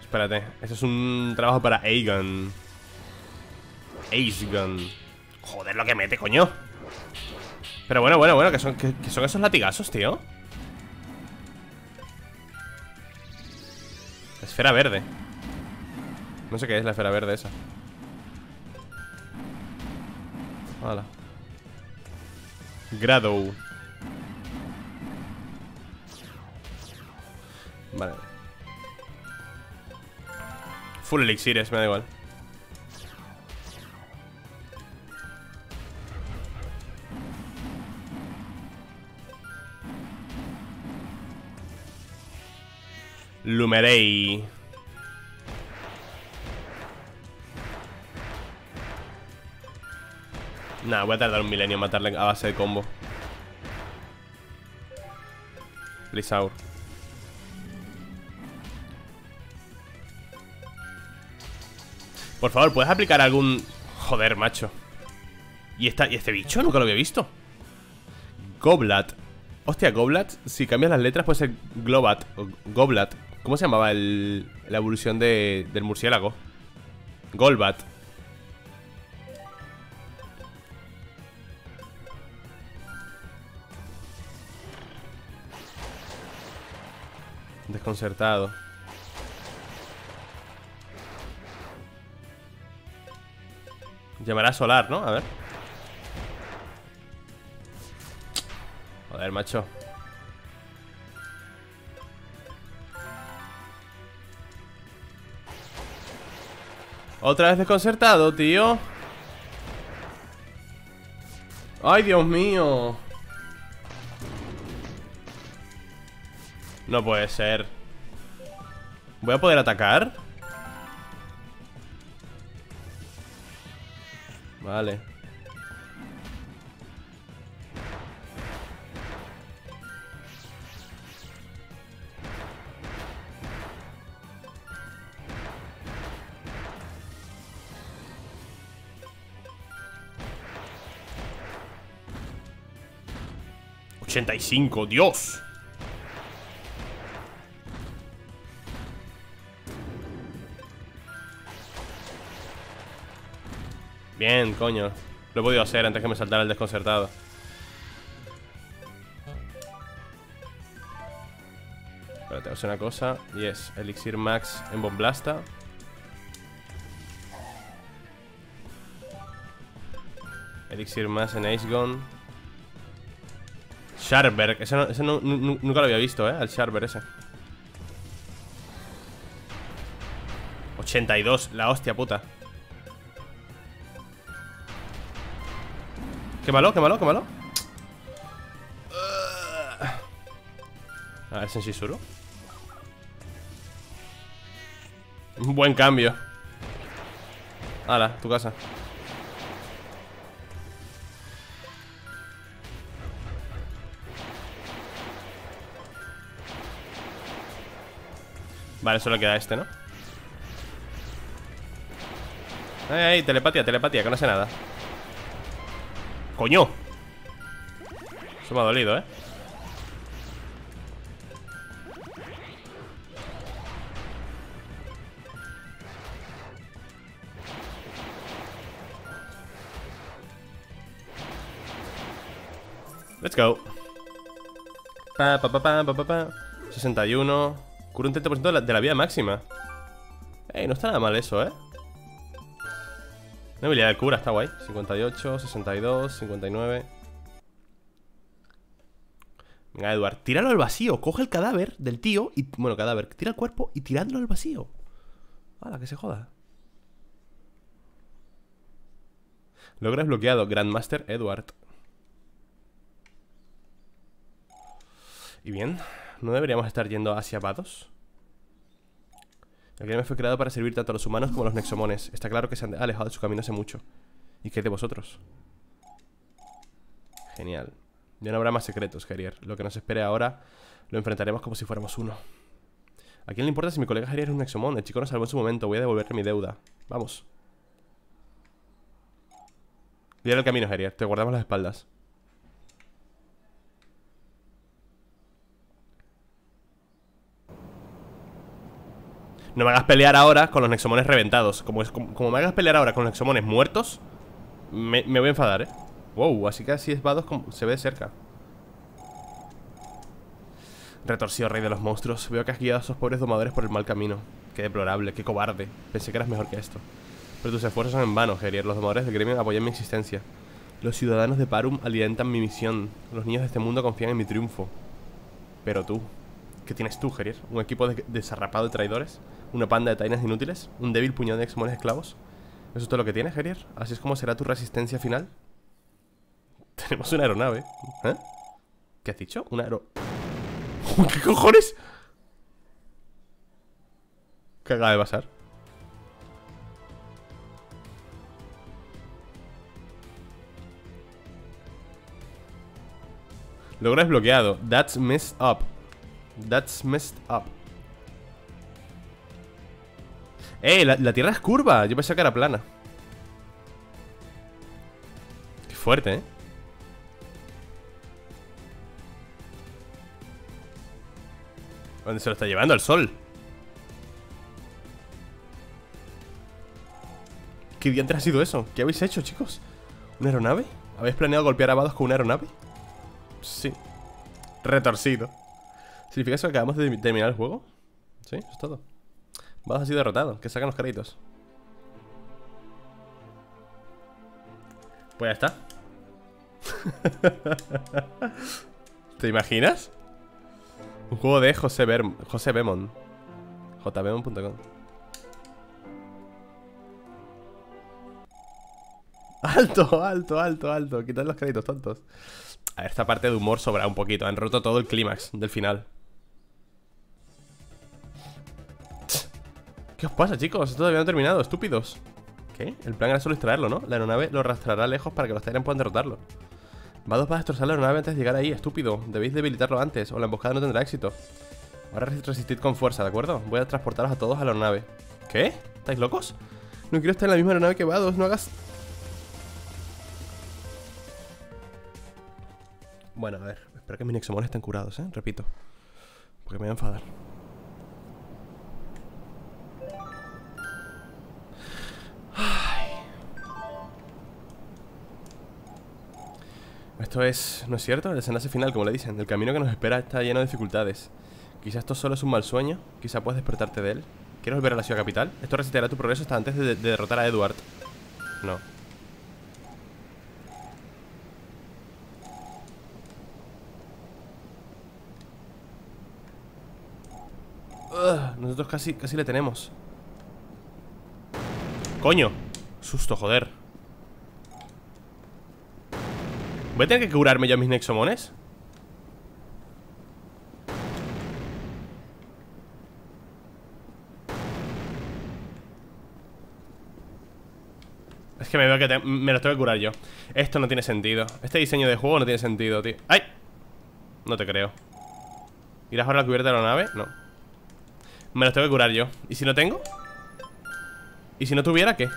Espérate, eso es un trabajo para Aegon. Aegon. Joder, lo que mete, coño. Pero bueno, bueno, bueno, que son, que, son esos latigazos, tío. esfera verde. No sé qué es la esfera verde esa. Hola. Grado. Vale. Full elixires, me da igual. Lumerei. Nah, voy a tardar un milenio en matarle a base de combo. Blizaur. Por favor, ¿puedes aplicar algún...? Joder, macho ¿Y, esta, ¿Y este bicho? Nunca lo había visto Goblat Hostia, Goblat, si cambias las letras puede ser Globat o Goblat ¿Cómo se llamaba el, la evolución de, del murciélago? Golbat Desconcertado Llamará Solar, ¿no? A ver Joder, macho Otra vez desconcertado, tío ¡Ay, Dios mío! No puede ser. ¿Voy a poder atacar? Vale. 85, Dios Bien, coño. Lo he podido hacer antes que me saltara el desconcertado. Espérate, hacer una cosa Y es Elixir Max en Bomblasta. Elixir Max en Ace Gun. Sharberg, ese, no, nunca lo había visto, ¿eh? Al Sharberg ese. 82, la hostia puta Quémalo, quémalo, quémalo. A ver, Sensisuru. Un buen cambio. Hala, tu casa. Vale, solo queda este, ¿no? Ay, ay, telepatía, telepatía, que no sé nada ¡Coño! Eso me ha dolido, ¿eh? Let's go pa, pa, pa, pa, pa, pa. 61 Cura un 30% de la, de la vida máxima Ey, no está nada mal eso, ¿eh? Una habilidad de cura, está guay. 58, 62, 59 Venga, Eduard, tíralo al vacío. Coge el cadáver del tío y, Bueno, cadáver, tira el cuerpo y tiradlo al vacío. Hala, que se joda. Logra desbloqueado Grandmaster Edward Y bien, ¿no deberíamos estar yendo hacia Vados? El me fue creado para servir tanto a los humanos como a los nexomones. Está claro que se han alejado de su camino hace mucho. ¿Y qué de vosotros? Genial. Ya no habrá más secretos, Gerier Lo que nos espere ahora lo enfrentaremos como si fuéramos uno. ¿A quién le importa si mi colega Gerier es un nexomón? El chico nos salvó en su momento. Voy a devolverle mi deuda. Vamos. Lidera el camino, Gerier Te guardamos las espaldas No me hagas pelear ahora con los nexomones reventados. Como, es, como, me hagas pelear ahora con los nexomones muertos me, voy a enfadar, eh Wow, así que así es Vados como se ve de cerca. Retorcido rey de los monstruos Veo que has guiado a esos pobres domadores por el mal camino. Qué deplorable, qué cobarde. Pensé que eras mejor que esto. Pero tus esfuerzos son en vano, Gerier. Los domadores del gremio apoyan mi existencia. Los ciudadanos de Parum alientan mi misión. Los niños de este mundo confían en mi triunfo. Pero tú ¿Qué tienes tú, Gerier? ¿Un equipo de desarrapado de traidores? ¿Una panda de tainas inútiles? ¿Un débil puñado de exmones esclavos? ¿Eso es todo lo que tienes, Gerier? ¿Así es como será tu resistencia final? Tenemos una aeronave ¿Eh? ¿Qué has dicho? Una aero... ¿Qué cojones? ¿Qué acaba de pasar? Logro desbloqueado That's messed up That's messed up ¡Eh! La, tierra es curva. Yo pensaba que era plana. Qué fuerte, ¿eh? ¿Dónde se lo está llevando? El sol. ¿Qué diantre ha sido eso? ¿Qué habéis hecho, chicos? ¿Una aeronave? ¿Habéis planeado golpear a Vados con una aeronave? Sí. Retorcido. ¿Significa eso que acabamos de terminar el juego? Sí, es todo. Vas así derrotado, que sacan los créditos. Pues ya está. ¿Te imaginas? Un juego de José, Ber José Bemon. Jbemon.com Alto, alto, alto, alto. Quitad los créditos tontos. A ver, esta parte de humor sobra un poquito. Han roto todo el clímax del final ¿Qué os pasa, chicos? Esto todavía no ha terminado, estúpidos ¿Qué? El plan era solo extraerlo, ¿no? La aeronave lo arrastrará lejos para que los Tyrants puedan derrotarlo Va para destrozar la aeronave antes de llegar ahí, estúpido Debéis debilitarlo antes, o la emboscada no tendrá éxito Ahora resistid con fuerza, ¿de acuerdo? Voy a transportaros a todos a la aeronave ¿Qué? ¿Estáis locos? No quiero estar en la misma aeronave que Vados, no hagas... Bueno, a ver, espero que mis nexomones estén curados, ¿eh? Repito Porque me voy a enfadar Esto es, ¿no es cierto? El desenlace final, como le dicen. El camino que nos espera está lleno de dificultades. Quizás esto solo es un mal sueño. Quizás puedes despertarte de él. ¿Quieres volver a la ciudad capital? Esto resistirá tu progreso hasta antes de, derrotar a Edward No. Nosotros casi, casi le tenemos. Coño. Susto, joder ¿Voy a tener que curarme yo mis nexomones? Es que me veo que me los tengo que curar yo Esto no tiene sentido Este diseño de juego no tiene sentido, tío ¡Ay! No te creo ¿Irás ahora a la cubierta de la nave? No Me los tengo que curar yo ¿Y si no tengo? ¿Y si no tuviera qué?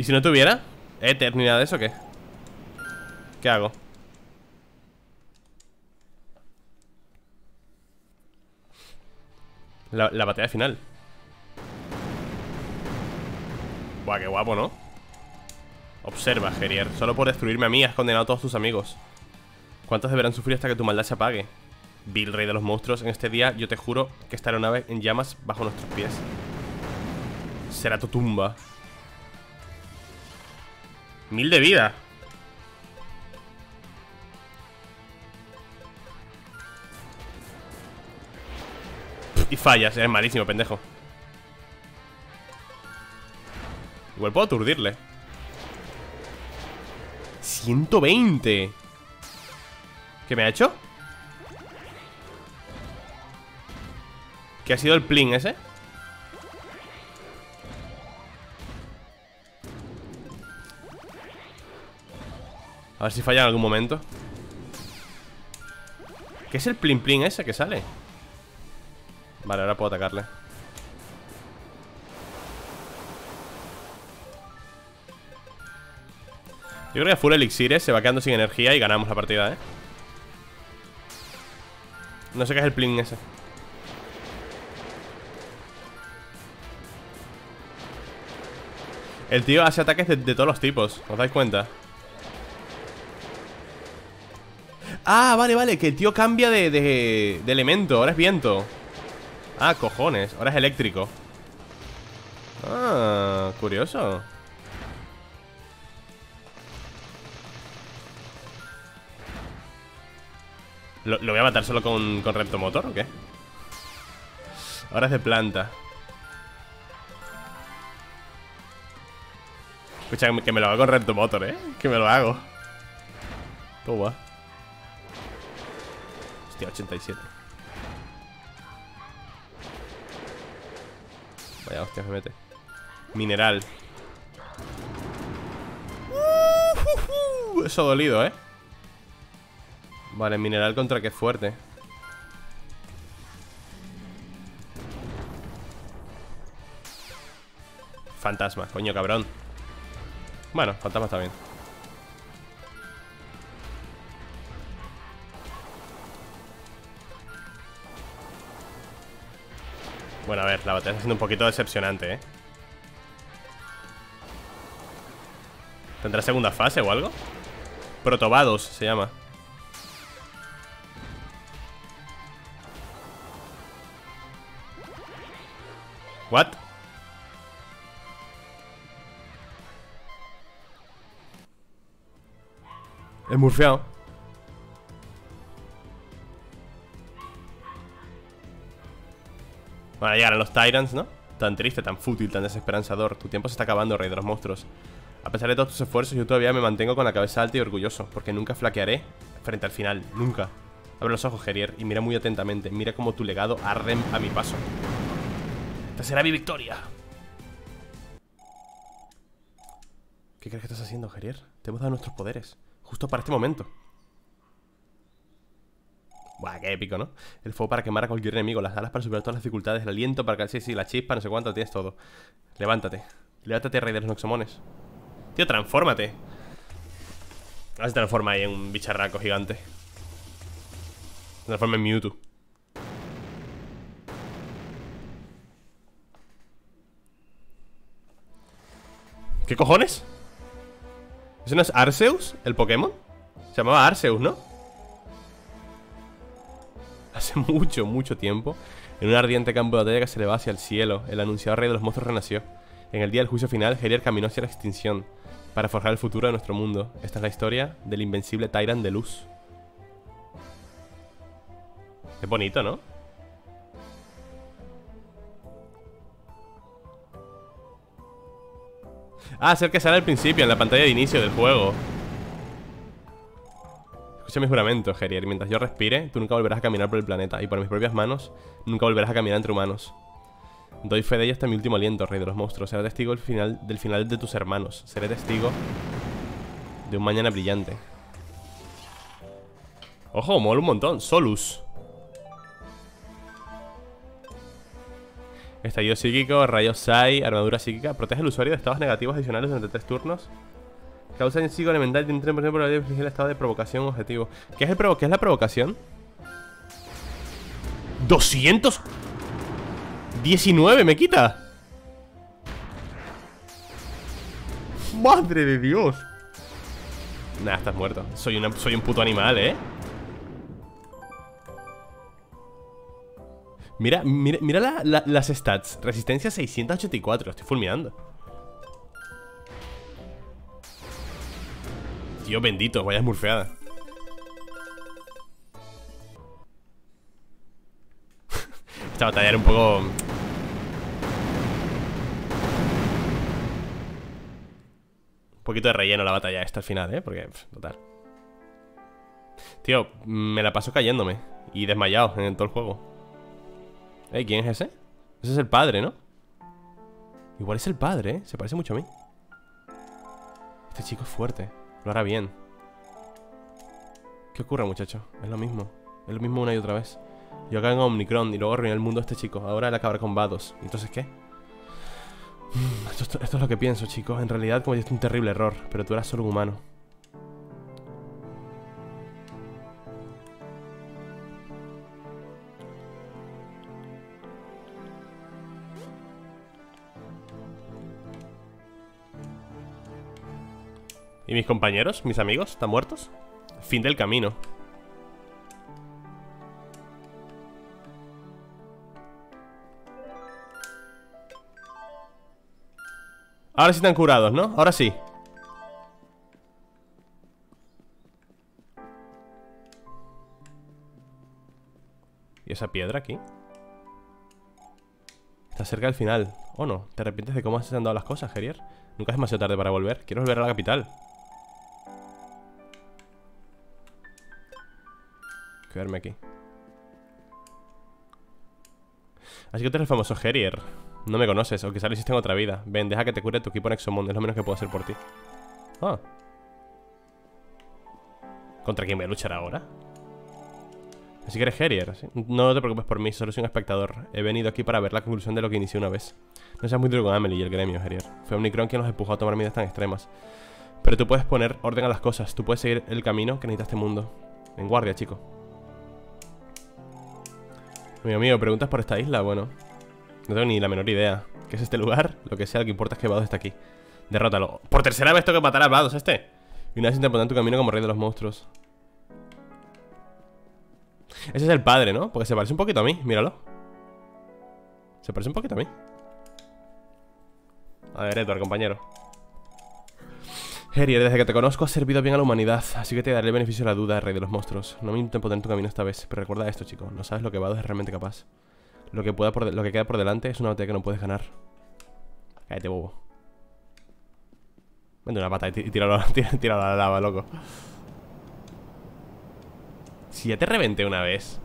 ¿Y si no tuviera? ¿Eternidad de eso qué? ¿Qué hago? La, la batalla final Buah, qué guapo, ¿no? Observa, Gerier Solo por destruirme a mí has condenado a todos tus amigos ¿Cuántos deberán sufrir hasta que tu maldad se apague? Bill, rey de los monstruos En este día yo te juro que esta aeronave en llamas bajo nuestros pies Será tu tumba Mil de vida Y fallas, eres malísimo, pendejo Igual puedo aturdirle 120 ¿Qué me ha hecho? ¿Qué ha sido el pling ese? A ver si falla en algún momento ¿Qué es el pling pling ese que sale? Vale, ahora puedo atacarle Yo creo que full elixires se va quedando sin energía y ganamos la partida, ¿eh? No sé qué es el pling ese El tío hace ataques de, todos los tipos ¿Os dais cuenta? Ah, vale, vale, que el tío cambia de, de, elemento Ahora es viento. Ah, cojones, ahora es eléctrico. Ah, curioso. ¿Lo, voy a matar solo con, con reptomotor o qué? Ahora es de planta. Escucha, que me lo hago con reptomotor, ¿eh? Que me lo hago. ¿Cómo Hostia, 87 Vaya hostia, me mete. Mineral. Eso dolido, ¿eh? Vale, mineral contra que fuerte. Fantasma, coño, cabrón. Bueno, fantasma está bien Bueno, a ver, la batalla está siendo un poquito decepcionante, ¿eh? ¿Tendrá segunda fase o algo? Protobados se llama What? Es murfeado Bueno, llegar a los Tyrants, ¿no? Tan triste, tan fútil, tan desesperanzador. Tu tiempo se está acabando, rey de los monstruos. A pesar de todos tus esfuerzos, yo todavía me mantengo con la cabeza alta y orgulloso Porque nunca flaquearé frente al final, nunca. Abre los ojos, Gerier, y mira muy atentamente. Mira cómo tu legado arde a mi paso. Esta será mi victoria. ¿Qué crees que estás haciendo, Gerier? Te hemos dado nuestros poderes Justo para este momento Buah, qué épico, ¿no? El fuego para quemar a cualquier enemigo Las alas para superar todas las dificultades El aliento para que... Sí, sí, la chispa, no sé cuánto Tienes todo Levántate Levántate, rey de los noxomones Tío, transfórmate A ver si transforma ahí en un bicharraco gigante Transforma en Mewtwo ¿Qué cojones? ¿Ese no es Arceus? ¿El Pokémon? Se llamaba Arceus, ¿no? Hace mucho, mucho tiempo En un ardiente campo de batalla que se elevaba hacia el cielo El anunciado rey de los monstruos renació. En el día del juicio final, Gerier caminó hacia la extinción Para forjar el futuro de nuestro mundo. Esta es la historia del invencible Tyrant de luz. Es bonito, ¿no? Ah, es el que sale al principio, en la pantalla de inicio del juego Escucha mi juramento, Gerier Mientras yo respire, tú nunca volverás a caminar por el planeta Y por mis propias manos, nunca volverás a caminar entre humanos Doy fe de ello hasta mi último aliento, rey de los monstruos. Seré testigo del final, del final de tus hermanos. Seré testigo de un mañana brillante. Ojo, mola un montón. Solus. Estallido psíquico, rayo Sai, armadura psíquica. Protege al usuario de estados negativos adicionales durante tres turnos. Causa en psíquico elemental tiene 3% por de el estado de provocación objetivo. ¿Qué es, el provo ¿Qué es la provocación? ¡200! ¡19! ¡Me quita! ¡Madre de Dios! Nah, estás muerto Soy, una, soy un puto animal, ¿eh? Mira, mira, mira las stats Resistencia 684 Estoy fulminando Tío bendito, vaya esmurfeada Esta batalla era un poco... Un poquito de relleno la batalla esta al final, ¿eh? Porque, total Tío, me la paso cayéndome Y desmayado en todo el juego ¿Eh? ¿Quién es ese? Ese es el padre, ¿no? Igual es el padre, ¿eh? Se parece mucho a mí Este chico es fuerte Lo hará bien. ¿Qué ocurre, muchacho? Es lo mismo. Es lo mismo una y otra vez. Yo acá en Omnicron y luego arruiné el mundo a este chico. Ahora él acabará con Vados. ¿Y entonces qué? Mm, esto, esto, es lo que pienso, chicos. En realidad cometiste un terrible error Pero tú eras solo un humano ¿Y mis compañeros? ¿Mis amigos? ¿Están muertos? Fin del camino Ahora sí están curados, ¿no? Ahora sí ¿Y esa piedra aquí? Está cerca del final ¿O no? ¿Te arrepientes de cómo se han dado las cosas, Gerier? Nunca es demasiado tarde para volver Quiero volver a la capital Quedarme aquí. Así que tú eres el famoso Herier No me conoces, o quizás hiciste en otra vida. Ven, deja que te cure tu equipo Nexomon Es lo menos que puedo hacer por ti. Ah. ¿Contra quién voy a luchar ahora? Así que eres Herier No te preocupes por mí, solo soy un espectador. He venido aquí para ver la conclusión de lo que inicié una vez. No seas muy duro con Amelie y el gremio, Herier Fue Unicron quien nos empujó a tomar medidas tan extremas. Pero tú puedes poner orden a las cosas. Tú puedes seguir el camino que necesita este mundo. En guardia, chico Amigo mío, ¿preguntas por esta isla? Bueno, no tengo ni la menor idea. ¿Qué es este lugar? Lo que sea, lo que importa es que Vados está aquí. Derrótalo. Por tercera vez tengo que matar a Vados este. Y una vez intentando tu camino como rey de los monstruos. Ese es el padre, ¿no? Porque se parece un poquito a mí, míralo. Se parece un poquito a mí. A ver, Edward, compañero. Herier, desde que te conozco has servido bien a la humanidad, así que te daré el beneficio de la duda, rey de los monstruos. No me intento poner en tu camino esta vez, pero recuerda esto, chico. No sabes lo que Vados es realmente capaz. Lo que, pueda por lo que queda por delante es una batalla que no puedes ganar. Cállate, bobo. Vende una pata y tíralo, a la lava, loco. Si ya te reventé una vez.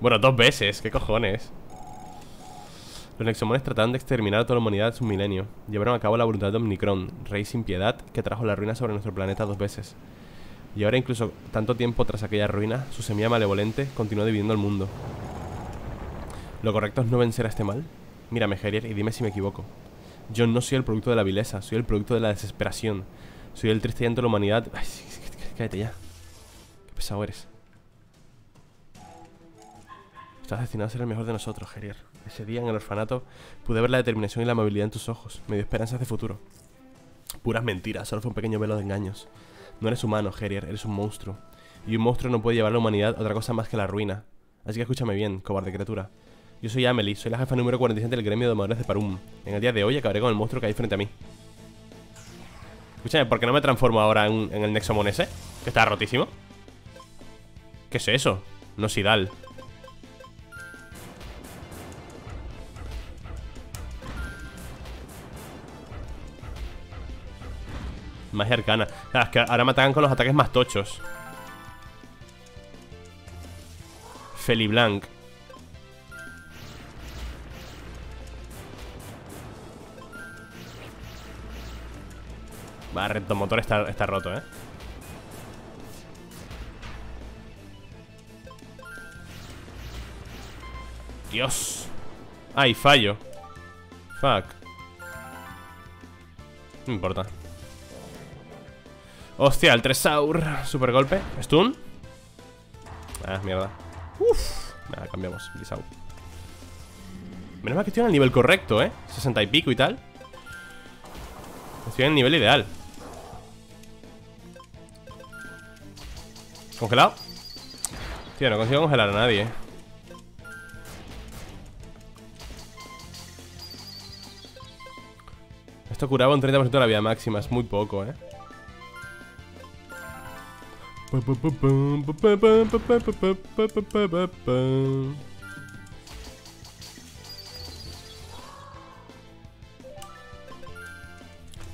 Bueno, dos veces, ¿qué cojones? Los Nexomones trataron de exterminar a toda la humanidad en su milenio. Llevaron a cabo la voluntad de Omnicron, rey sin piedad, que trajo la ruina sobre nuestro planeta dos veces. Y ahora incluso tanto tiempo tras aquella ruina, su semilla malevolente continúa dividiendo el mundo. ¿Lo correcto es no vencer a este mal? Mírame, Gerier, y dime si me equivoco. Yo no soy el producto de la vileza, soy el producto de la desesperación. Soy el triste llanto de la humanidad... Ay, cállate ya. Qué pesado eres. Estás destinado a ser el mejor de nosotros, Gerier. Ese día en el orfanato pude ver la determinación y la amabilidad en tus ojos. Me dio esperanzas de futuro. Puras mentiras, solo fue un pequeño velo de engaños. No eres humano, Gerier, eres un monstruo. Y un monstruo no puede llevar a la humanidad otra cosa más que la ruina. Así que escúchame bien, cobarde criatura. Yo soy Amelie, soy la jefa número 47 del gremio de domadores de Parum. En el día de hoy acabaré con el monstruo que hay frente a mí. Escúchame, ¿por qué no me transformo ahora en, el Nexomon ese? Que está rotísimo. ¿Qué es eso? No Sidal. Magia arcana ah, Es que ahora me atacan con los ataques más tochos. Feliblanc. Va, rectomotor está, está roto, eh. Dios. Ay, fallo. Fuck. No importa. Hostia, el Tresaur. Super golpe Stun. Ah, mierda. Uf. Nada, cambiamos. Blizzard Menos mal que estoy en el nivel correcto, ¿eh? 60 y pico y tal. Estoy en el nivel ideal. ¿Congelado? Tío, no consigo congelar a nadie, eh. Esto curaba un 30% de la vida máxima, es muy poco, ¿eh? Voy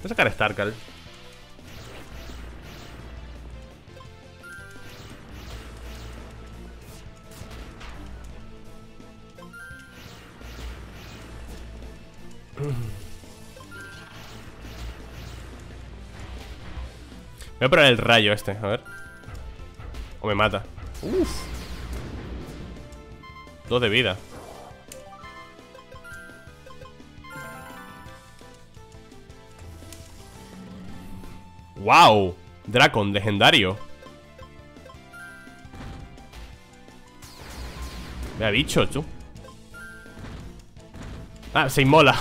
a sacar Starkal Voy a probar el rayo este, a ver O me mata. Uf. Dos de vida. ¡Wow! Dracon, legendario. Me ha dicho, tú. Ah, se inmola.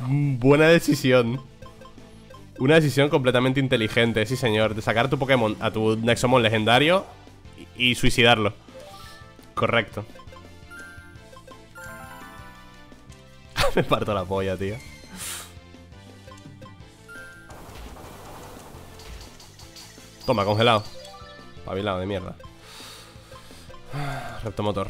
Buena decisión una decisión completamente inteligente, sí señor De sacar tu Pokémon a tu Nexomon legendario y, suicidarlo. Correcto. Me parto la polla, tío. Toma, congelado. Pabilado de mierda. Reptomotor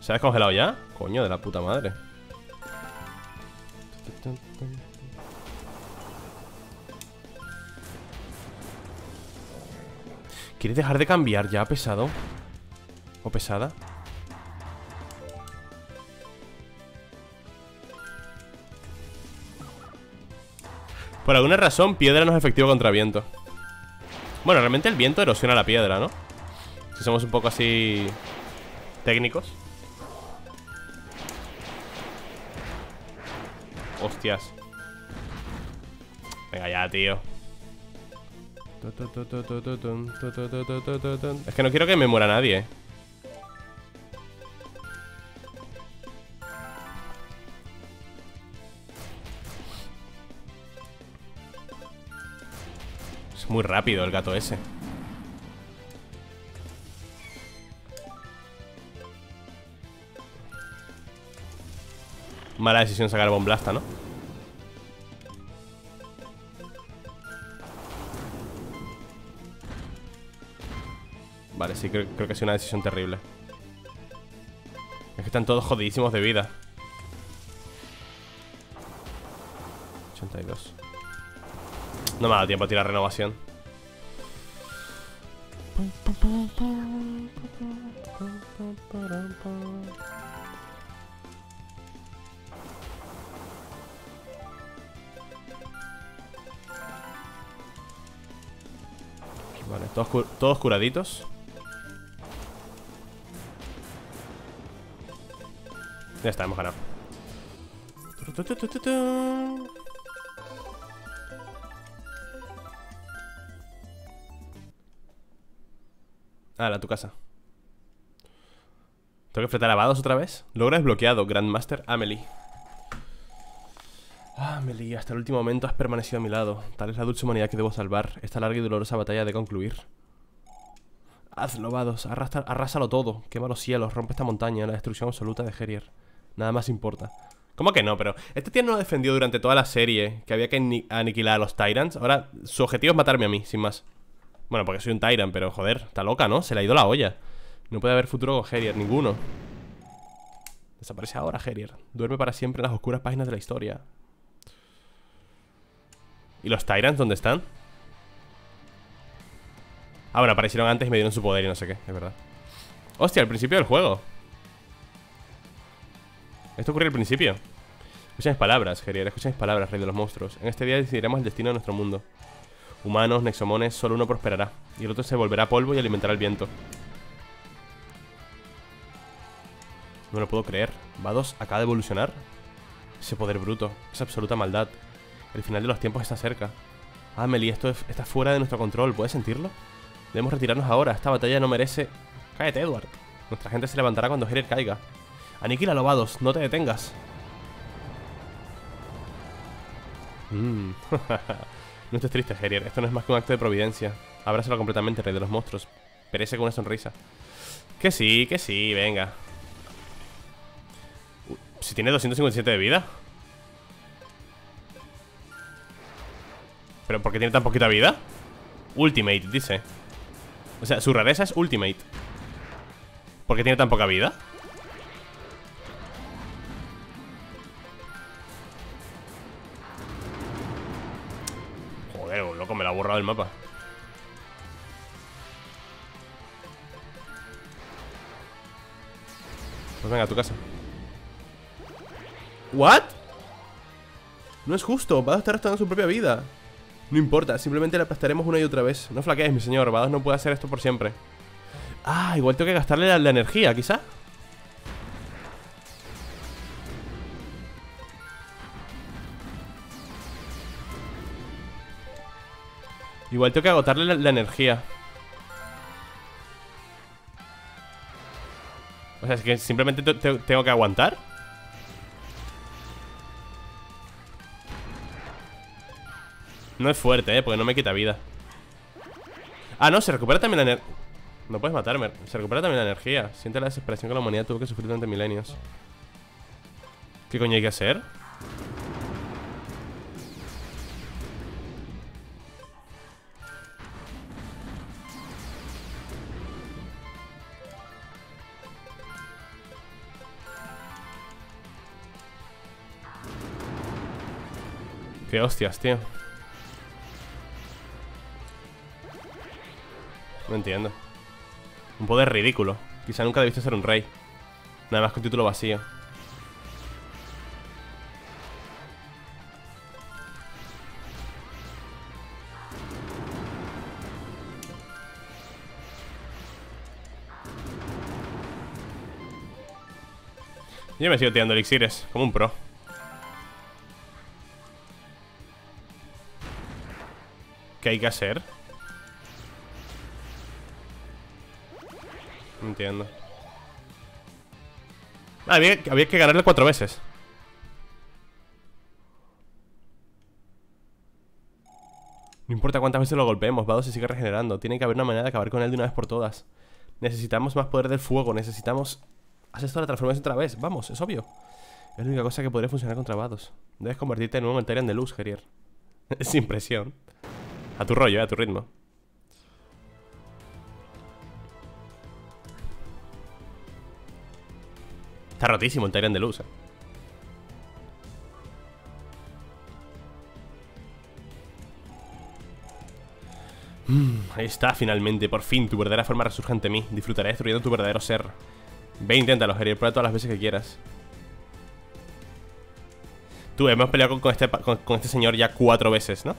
¿Se ha descongelado ya? Coño, de la puta madre ¿Quieres dejar de cambiar ya, pesado? ¿O pesada? Por alguna razón, piedra no es efectivo contra viento Bueno, realmente el viento erosiona la piedra, ¿no? Si somos un poco así... Técnicos Venga ya, tío. Es que no quiero que me muera nadie Es muy rápido el gato ese. Mala decisión sacar Bomblasta, ¿no? Creo, que ha sido una decisión terrible. Es que están todos jodidísimos de vida. 82 No me ha dado tiempo a tirar renovación. Vale, todos, curaditos Ya está, hemos ganado Ah, la tu casa Tengo que fletar a otra vez Logra desbloqueado, Grandmaster Amelie Meli, hasta el último momento has permanecido a mi lado. Tal es la dulce humanidad que debo salvar. Esta larga y dolorosa batalla de concluir. Hazlo, Vados. arrásalo todo. Quema los cielos. Rompe esta montaña. La destrucción absoluta de Herier. Nada más importa. ¿Cómo que no? Pero este tío no lo defendió durante toda la serie que había que aniquilar a los Tyrants. Ahora, su objetivo es matarme a mí, sin más. Bueno, porque soy un Tyrant, pero joder, está loca, ¿no? Se le ha ido la olla. No puede haber futuro con Herier, ninguno. Desaparece ahora, Herier. Duerme para siempre en las oscuras páginas de la historia. ¿Y los Tyrants dónde están? Ah, bueno, aparecieron antes y me dieron su poder y no sé qué, es verdad Hostia, al principio del juego Esto ocurrió al principio. Escucha mis palabras, Gerier, escucha mis palabras, rey de los monstruos. En este día decidiremos el destino de nuestro mundo. Humanos, nexomones, solo uno prosperará. Y el otro se volverá polvo y alimentará el viento. No lo puedo creer. ¿Vados acaba de evolucionar? Ese poder bruto, esa absoluta maldad. El final de los tiempos está cerca. Ah, Meli, esto está fuera de nuestro control. ¿Puedes sentirlo? Debemos retirarnos ahora. Esta batalla no merece... Cállate, Edward. Nuestra gente se levantará cuando Herier caiga. Aniquila, Lobados. No te detengas. Mmm. no estés triste, Herier. Esto no es más que un acto de providencia. Abrázalo completamente, rey de los monstruos. Perece con una sonrisa. Que sí, que sí, venga. Si tiene 257 de vida. ¿Pero por qué tiene tan poquita vida? Ultimate, dice O sea, su rareza es Ultimate ¿Por qué tiene tan poca vida? La ha borrado el mapa. Pues venga, a tu casa. ¿What? No es justo, va a estar gastando su propia vida. No importa, simplemente le aplastaremos una y otra vez. No flaquees, mi señor, Vados no puede hacer esto por siempre. Ah, igual tengo que gastarle la, la energía, quizá Igual tengo que agotarle la, energía. O sea, es que simplemente tengo que aguantar. No es fuerte, eh, porque no me quita vida. Ah, no, se recupera también la energía No puedes matarme, se recupera también la energía. Siente la desesperación que la humanidad tuvo que sufrir durante milenios. ¿Qué coño hay que hacer? Qué hostias, tío No entiendo. Un poder ridículo. Quizá nunca debiste ser un rey. Nada más con título vacío. Yo me sigo tirando elixires, como un pro. ¿Qué hay que hacer? entiendo. Ah, había, que ganarle cuatro veces. No importa cuántas veces lo golpeemos, Vado se sigue regenerando. Tiene que haber una manera de acabar con él de una vez por todas. Necesitamos más poder del fuego, necesitamos... Haz esto de la transformación otra vez, vamos, es obvio. Es la única cosa que podría funcionar contra Vados. Debes convertirte en un Tyrant de luz, Gerier. Sin presión. A tu rollo, eh, a tu ritmo. Está rotísimo el Tyrant de luz. Eh. Mm, ahí está, finalmente, por fin, tu verdadera forma resurge ante mí. Disfrutaré destruyendo tu verdadero ser. Ve, inténtalo, Gerier, prueba todas las veces que quieras. Tú, hemos peleado con, este, con, este señor ya cuatro veces, ¿no?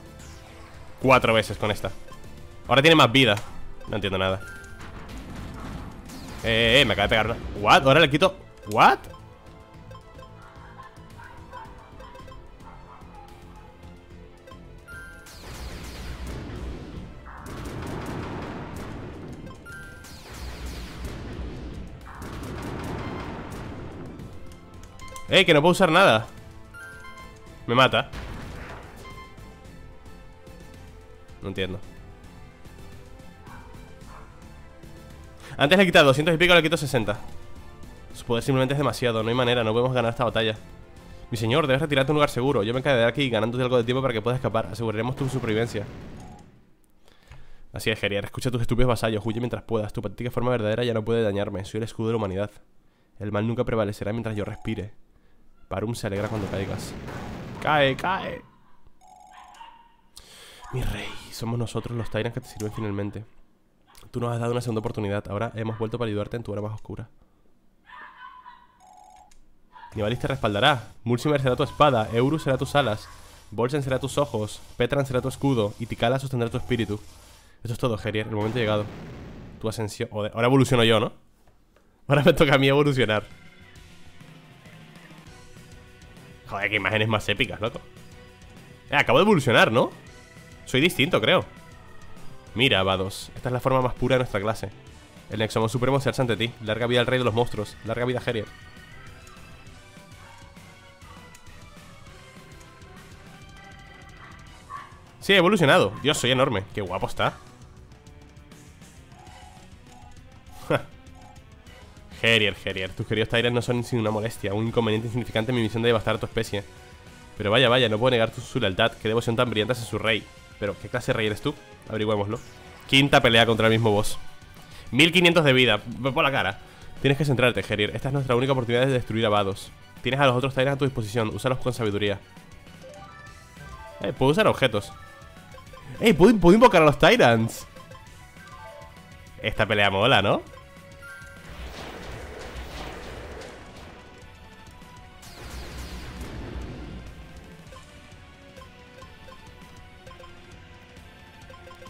Cuatro veces con esta. Ahora tiene más vida. No entiendo nada. Eh, eh, me acaba de pegar una... ¿What? Ahora le quito... ¿What? ¡Eh! Que no puedo usar nada Me mata No entiendo. Antes le he quitado 200 y pico, le quito 60 su poder simplemente es demasiado, no hay manera, no podemos ganar esta batalla. Mi señor, debes retirarte a un lugar seguro. Yo me quedaré aquí ganándote algo de tiempo para que puedas escapar. Aseguraremos tu supervivencia. Así es, Geriar, escucha tus estúpidos vasallos. Huye mientras puedas, tu patética forma verdadera ya no puede dañarme. Soy el escudo de la humanidad. El mal nunca prevalecerá mientras yo respire. Parum se alegra cuando caigas. ¡Cae, cae! Mi rey, somos nosotros los Tyrants que te sirven finalmente Tú nos has dado una segunda oportunidad Ahora hemos vuelto para ayudarte en tu hora más oscura Nivalis te respaldará. Mulsimer será tu espada. Eurus será tus alas. Bolsen será tus ojos. Petran será tu escudo. Y Tikala sostendrá tu espíritu. Eso es todo, Gerier. El momento ha llegado. Tu ascensión. ahora evoluciono yo, ¿no? Ahora me toca a mí evolucionar. Joder, qué imágenes más épicas, loco. Eh, acabo de evolucionar, ¿no? Soy distinto, creo. Mira, Vados. Esta es la forma más pura de nuestra clase. El Nexomon Supremo se alza ante ti. Larga vida al rey de los monstruos. Larga vida a. Sí, he evolucionado. Dios, soy enorme. Qué guapo está. Gerier, Gerier. Tus queridos Tyrants no son sin una molestia, un inconveniente insignificante en mi misión de devastar a tu especie. Pero vaya, vaya, no puedo negar tu, su lealtad. Qué devoción tan brillante hacia su rey. Pero, ¿qué clase de rey eres tú? Averigüémoslo. Quinta pelea contra el mismo boss. 1500 de vida. Por la cara. Tienes que centrarte, Gerier. Esta es nuestra única oportunidad de destruir a Vados. Tienes a los otros Tyrants a tu disposición. Úsalos con sabiduría. Eh, puedo usar objetos. ¡Ey! ¿puedo, invocar a los Tyrants? Esta pelea mola, ¿no?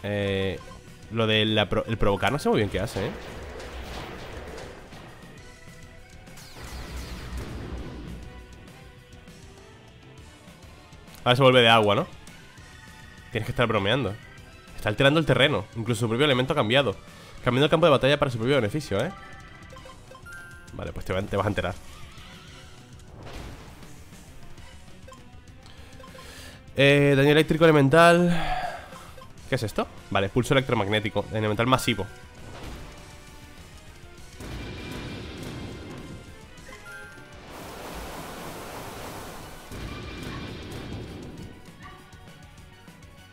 Eh, lo del el provocar no sé muy bien qué hace, ¿eh? Ahora se vuelve de agua, ¿no? Tienes que estar bromeando Está alterando el terreno Incluso su propio elemento ha cambiado Cambiando el campo de batalla para su propio beneficio, ¿eh? Vale, pues te, vas a enterar Eh, daño eléctrico elemental ¿Qué es esto? Vale, pulso electromagnético Elemental masivo.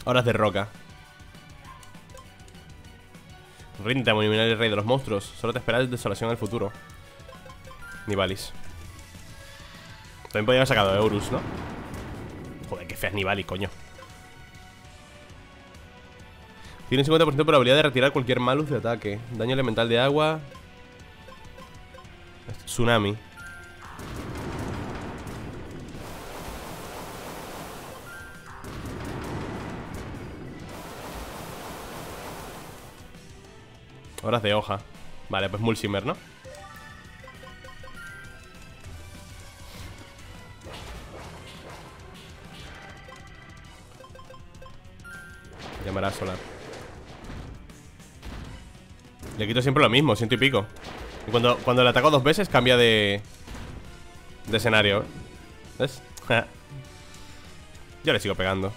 Horas de roca. Ríndete a eliminar el rey de los monstruos. Solo te esperas desolación en el futuro. Nivalis. También podría haber sacado Eurus, ¿no? Joder, qué fea es Nivalis, coño Tiene un 50% de probabilidad de retirar cualquier malus de ataque. Daño elemental de agua. Tsunami. Horas de hoja. Vale, pues Mulsimer, ¿no? Llamará a solar Le quito siempre lo mismo, ciento y pico Y cuando, cuando le ataco dos veces cambia de... De escenario ¿Ves? Yo le sigo pegando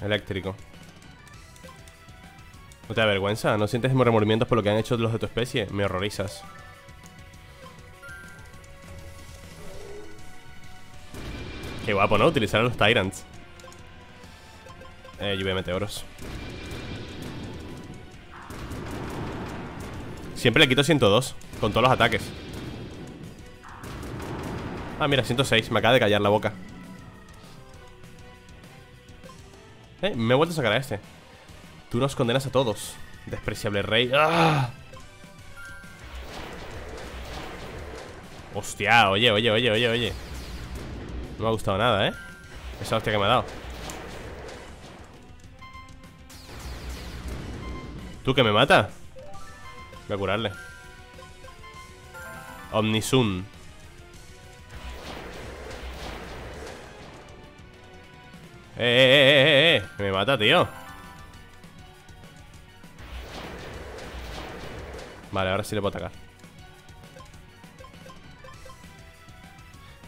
Eléctrico ¿No te da vergüenza? ¿No sientes remordimientos por lo que han hecho los de tu especie? Me horrorizas Qué guapo, ¿no? Utilizar a los Tyrants. Eh, lluvia de meteoros. Siempre le quito 102 Con todos los ataques. Ah, mira, 106 Me acaba de callar la boca. Eh, me he vuelto a sacar a este. Tú nos condenas a todos Despreciable rey. ¡Ah! Hostia, oye, oye, oye, oye, oye No me ha gustado nada, ¿eh? Esa hostia que me ha dado. ¿Tú que me mata? Voy a curarle. Omnisun. Eh, eh, eh, eh, Me mata, tío. Vale, ahora sí le puedo atacar.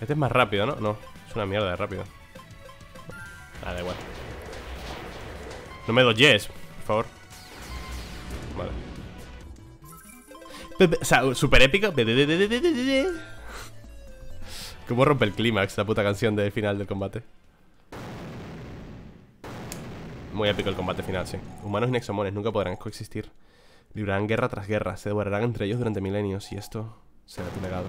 Este es más rápido, ¿no? No, una mierda de rápido Ah, da igual No me yes, por favor Vale O sea, super épico ¿Cómo rompe el clímax la puta canción del final del combate? Muy épico el combate final, sí. Humanos y nexomones nunca podrán coexistir. Librarán guerra tras guerra, se devorarán entre ellos durante milenios y esto será tu legado.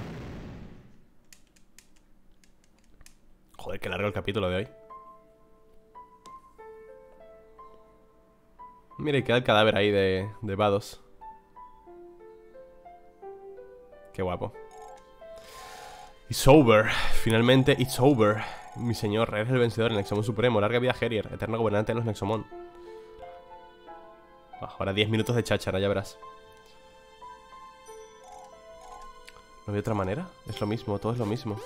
Joder, que largo el capítulo de hoy. Mira, y queda el cadáver ahí de, de Vados. Qué guapo. It's over. Finalmente, it's over. Mi señor, eres el vencedor, el Nexomon Supremo. Larga vida, Herier, eterno gobernante de los Nexomon. Ah, ahora 10 minutos de cháchara, ya verás. ¿No hay otra manera? Es lo mismo, todo es lo mismo.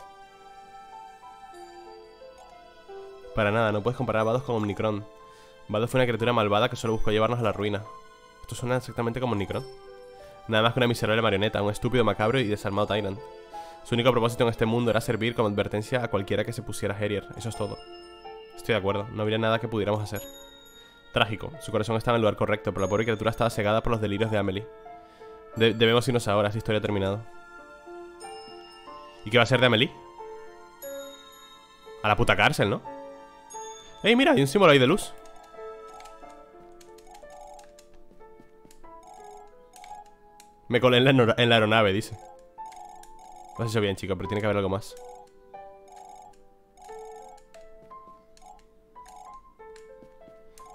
Para nada, no puedes comparar a Vados con Omnicron. Vados fue una criatura malvada que solo buscó llevarnos a la ruina. Esto suena exactamente como Omnicron. Nada más que una miserable marioneta, un estúpido macabro y desalmado Tyrant. Su único propósito en este mundo era servir como advertencia a cualquiera que se pusiera Herier. Eso es todo. Estoy de acuerdo, no habría nada que pudiéramos hacer. Trágico, su corazón estaba en el lugar correcto, pero la pobre criatura estaba cegada por los delirios de Amelie. debemos irnos ahora, esa historia ha terminado. ¿Y qué va a ser de Amelie? A la puta cárcel, ¿no? ¡Ey, mira! Hay un símbolo ahí de luz. Me colé en la, aeronave, dice. Lo has hecho bien, chico, pero tiene que haber algo más.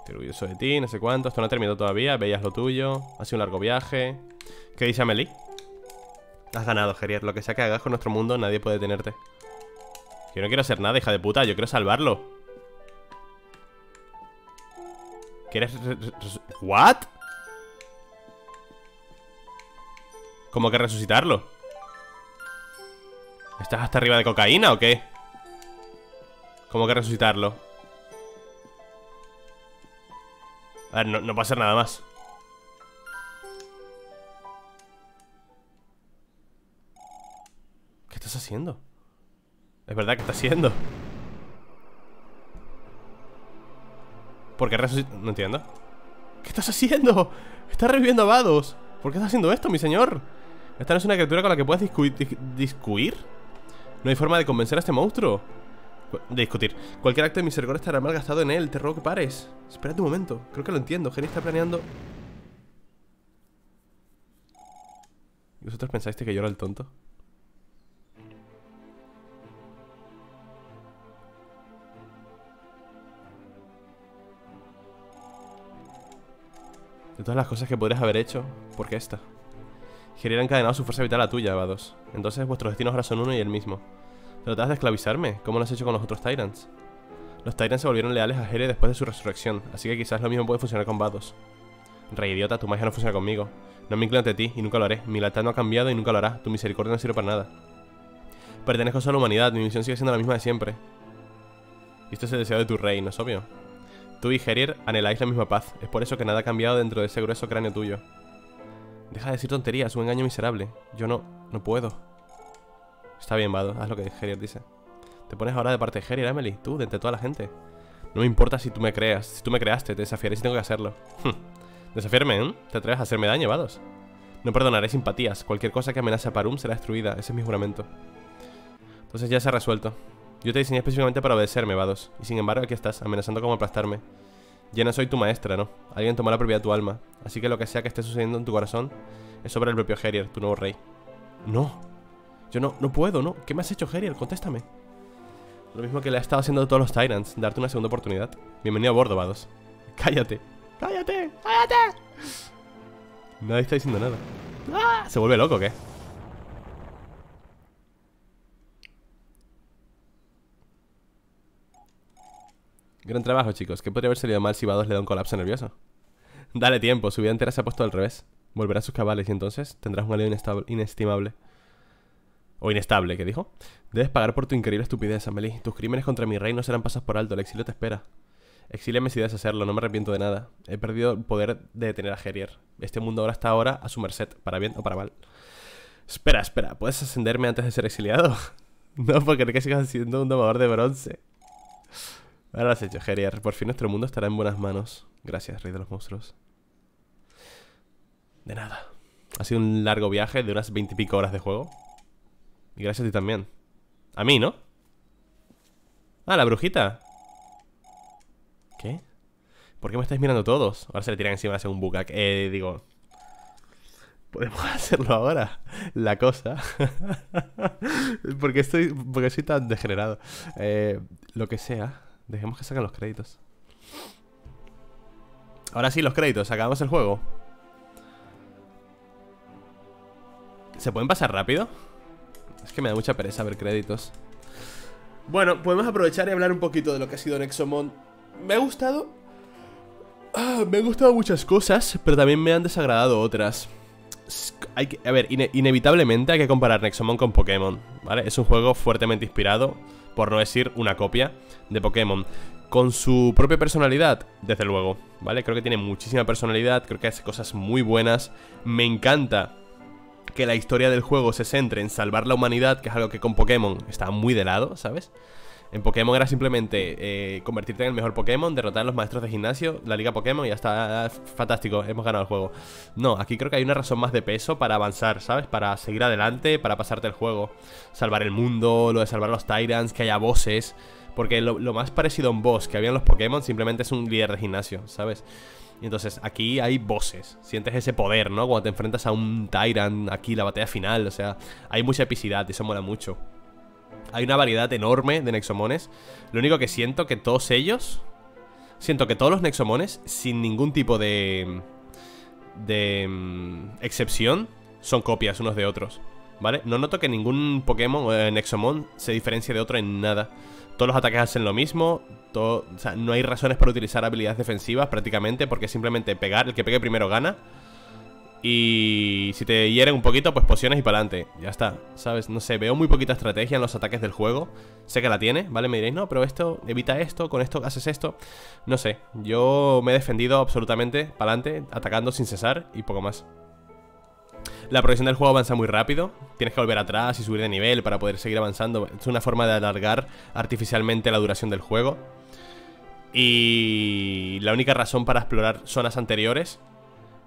Estoy orgulloso de ti, no sé cuánto Esto no ha terminado todavía, veías lo tuyo. Ha sido un largo viaje. ¿Qué dice Amelie? Has ganado, Gerier. Lo que sea que hagas con nuestro mundo, nadie puede detenerte Yo no quiero hacer nada, hija de puta Yo quiero salvarlo ¿Quieres...? ¿What? ¿Cómo que resucitarlo? ¿Estás hasta arriba de cocaína o qué? ¿Cómo que resucitarlo? A ver, no, no va nada más ¿Qué estás haciendo? Es verdad que estás haciendo ¿Por qué resucitar? No entiendo ¿Qué estás haciendo? Estás reviviendo a Vados ¿Por qué estás haciendo esto, mi señor? Esta no es una criatura con la que puedas discutir. No hay forma de convencer a este monstruo. De discutir. Cualquier acto de misericordia estará mal gastado en él. Te ruego que pares. Espérate un momento. Creo que lo entiendo. Geri está planeando. ¿Y vosotros pensáis que yo era el tonto? De todas las cosas que podrías haber hecho, ¿por qué esta? Gerier ha encadenado su fuerza vital a tuya, Vados. Entonces vuestros destinos ahora son uno y el mismo. ¿Tratas de esclavizarme? ¿Cómo lo has hecho con los otros Tyrants? Los Tyrants se volvieron leales a Gerier después de su resurrección, así que quizás lo mismo puede funcionar con Vados. Rey idiota, tu magia no funciona conmigo. No me inclino ante ti y nunca lo haré. Mi lealtad no ha cambiado y nunca lo hará. Tu misericordia no sirve para nada. Pertenezco solo a la humanidad, mi misión sigue siendo la misma de siempre. Y esto es el deseo de tu rey, ¿no es obvio? Tú y Gerier anheláis la misma paz. Es por eso que nada ha cambiado dentro de ese grueso cráneo tuyo. Deja de decir tonterías, un engaño miserable. Yo no, no puedo. Está bien, Vado, haz lo que Gerier dice. Te pones ahora de parte de Gerier, Emily, tú, de entre toda la gente. No me importa si tú me creas, si tú me creaste, te desafiaré si tengo que hacerlo. Desafiarme, ¿eh? ¿Te atreves a hacerme daño, Vados? No perdonaré simpatías. Cualquier cosa que amenace a Parum será destruida. Ese es mi juramento. Entonces ya se ha resuelto. Yo te diseñé específicamente para obedecerme, Vados. Y sin embargo aquí estás, amenazando como aplastarme. Ya no soy tu maestra, ¿no? Alguien tomó la propiedad de tu alma. Así que lo que sea que esté sucediendo en tu corazón es sobre el propio Herier, tu nuevo rey. No. Yo no, no puedo, ¿no? ¿Qué me has hecho, Herier? Contéstame. Lo mismo que le ha estado haciendo a todos los Tyrants, darte una segunda oportunidad. Bienvenido a bordo, Vados. Cállate. ¡Cállate! ¡Cállate! Nadie está diciendo nada. ¡Ah! ¿Se vuelve loco o qué? Gran trabajo, chicos. ¿Qué podría haber salido mal si Vados le da un colapso nervioso? Dale tiempo, su vida entera se ha puesto al revés. Volverá a sus cabales y entonces tendrás un alivio inestimable. O inestable, ¿qué dijo? Debes pagar por tu increíble estupidez, Amelie. Tus crímenes contra mi rey no serán pasos por alto. El exilio te espera. Exíliame si debes hacerlo, no me arrepiento de nada. He perdido el poder de detener a Gerier. Este mundo ahora está ahora a su merced, para bien o para mal. Espera, espera, ¿puedes ascenderme antes de ser exiliado? no, porque que sigas siendo un domador de bronce. Ahora lo has hecho. Por fin nuestro mundo estará en buenas manos. Gracias, rey de los monstruos. De nada. Ha sido un largo viaje de unas veintipico horas de juego. Y gracias a ti también. A mí, ¿no? Ah, la brujita. ¿Qué? ¿Por qué me estáis mirando todos? Ahora se le tiran encima hace un bucac. Eh, digo... Podemos hacerlo ahora. La cosa. porque estoy. Porque soy tan degenerado. Eh, lo que sea. Dejemos que saquen los créditos. Ahora sí, los créditos, acabamos el juego. ¿Se pueden pasar rápido? Es que me da mucha pereza ver créditos. Bueno, podemos aprovechar y hablar un poquito de lo que ha sido Nexomon. Me ha gustado. Ah, Me han gustado muchas cosas Pero también me han desagradado otras. Hay que, a ver, inevitablemente hay que comparar Nexomon con Pokémon, ¿vale? Es un juego fuertemente inspirado, por no decir una copia, de Pokémon. Con su propia personalidad, desde luego, ¿vale? Creo que tiene muchísima personalidad, creo que hace cosas muy buenas. Me encanta que la historia del juego se centre en salvar la humanidad, que es algo que con Pokémon está muy de lado, ¿sabes? En Pokémon era simplemente eh, convertirte en el mejor Pokémon, derrotar a los maestros de gimnasio, la liga Pokémon y ya está. Fantástico, hemos ganado el juego. No, aquí creo que hay una razón más de peso para avanzar, ¿sabes? Para seguir adelante, para pasarte el juego. Salvar el mundo, lo de salvar los Tyrants, que haya bosses. Porque lo, más parecido a un boss que había en los Pokémon simplemente es un líder de gimnasio, ¿sabes? Y entonces aquí hay bosses, sientes ese poder, ¿no? Cuando te enfrentas a un Tyrant, aquí la batalla final, o sea, hay mucha epicidad y eso mola mucho. Hay una variedad enorme de Nexomones. Lo único que siento que todos ellos... Siento que todos los Nexomones, sin ningún tipo de... De mm, excepción, son copias unos de otros. ¿Vale? No noto que ningún Pokémon eh, Nexomon se diferencie de otro en nada. Todos los ataques hacen lo mismo. O sea, no hay razones para utilizar habilidades defensivas prácticamente porque simplemente pegar, el que pegue primero gana. Y si te hieren un poquito, pues pociones y para adelante. Ya está, ¿sabes? No sé, veo muy poquita estrategia en los ataques del juego. Sé que la tiene, ¿vale? Me diréis, no, pero esto, evita esto, con esto haces esto. No sé, yo me he defendido absolutamente para adelante, atacando sin cesar y poco más. La progresión del juego avanza muy rápido. Tienes que volver atrás y subir de nivel para poder seguir avanzando. Es una forma de alargar artificialmente la duración del juego. Y la única razón para explorar zonas anteriores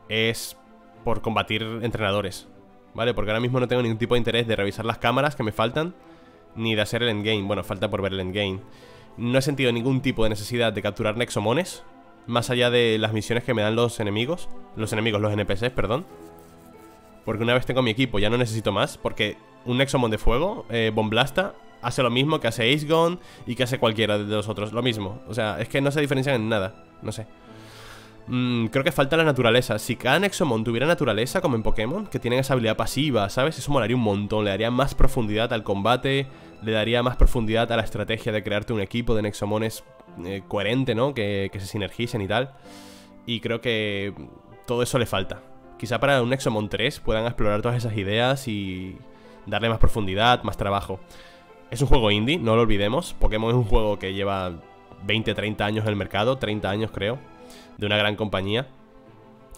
es por combatir entrenadores, ¿vale? Porque ahora mismo no tengo ningún tipo de interés de revisar las cámaras que me faltan, ni de hacer el endgame. Bueno, falta por ver el endgame. No he sentido ningún tipo de necesidad de capturar nexomones, más allá de las misiones que me dan los enemigos, los enemigos, los NPCs, perdón. Porque una vez tengo mi equipo ya no necesito más, porque un Nexomon de fuego, eh, Bomblasta, hace lo mismo que hace Ace Gone y que hace cualquiera de los otros, lo mismo. O sea, es que no se diferencian en nada, no sé. Mm, creo que falta la naturaleza. Si cada Nexomon tuviera naturaleza, como en Pokémon, que tienen esa habilidad pasiva, ¿sabes? Eso molaría un montón. Le daría más profundidad al combate, le daría más profundidad a la estrategia de crearte un equipo de Nexomones eh, coherente, ¿no? Que, que se sinergicen y tal. Y creo que todo eso le falta. Quizá para un Nexomon 3 puedan explorar todas esas ideas y darle más profundidad, más trabajo. Es un juego indie, no lo olvidemos. Pokémon es un juego que lleva 20, 30 años en el mercado, 30 años creo de una gran compañía.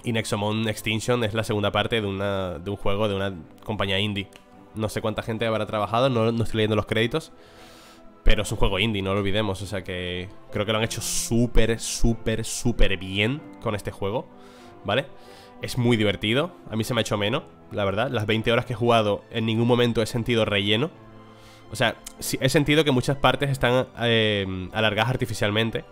Y Nexomon Extinction es la segunda parte de, una, de un juego de una compañía indie. No sé cuánta gente habrá trabajado, no, no estoy leyendo los créditos. Pero es un juego indie, no lo olvidemos. O sea que creo que lo han hecho súper, súper, súper bien con este juego. ¿Vale? Es muy divertido. A mí se me ha hecho menos, la verdad. Las 20 horas que he jugado, en ningún momento he sentido relleno. O sea, he sentido que muchas partes están eh, alargadas artificialmente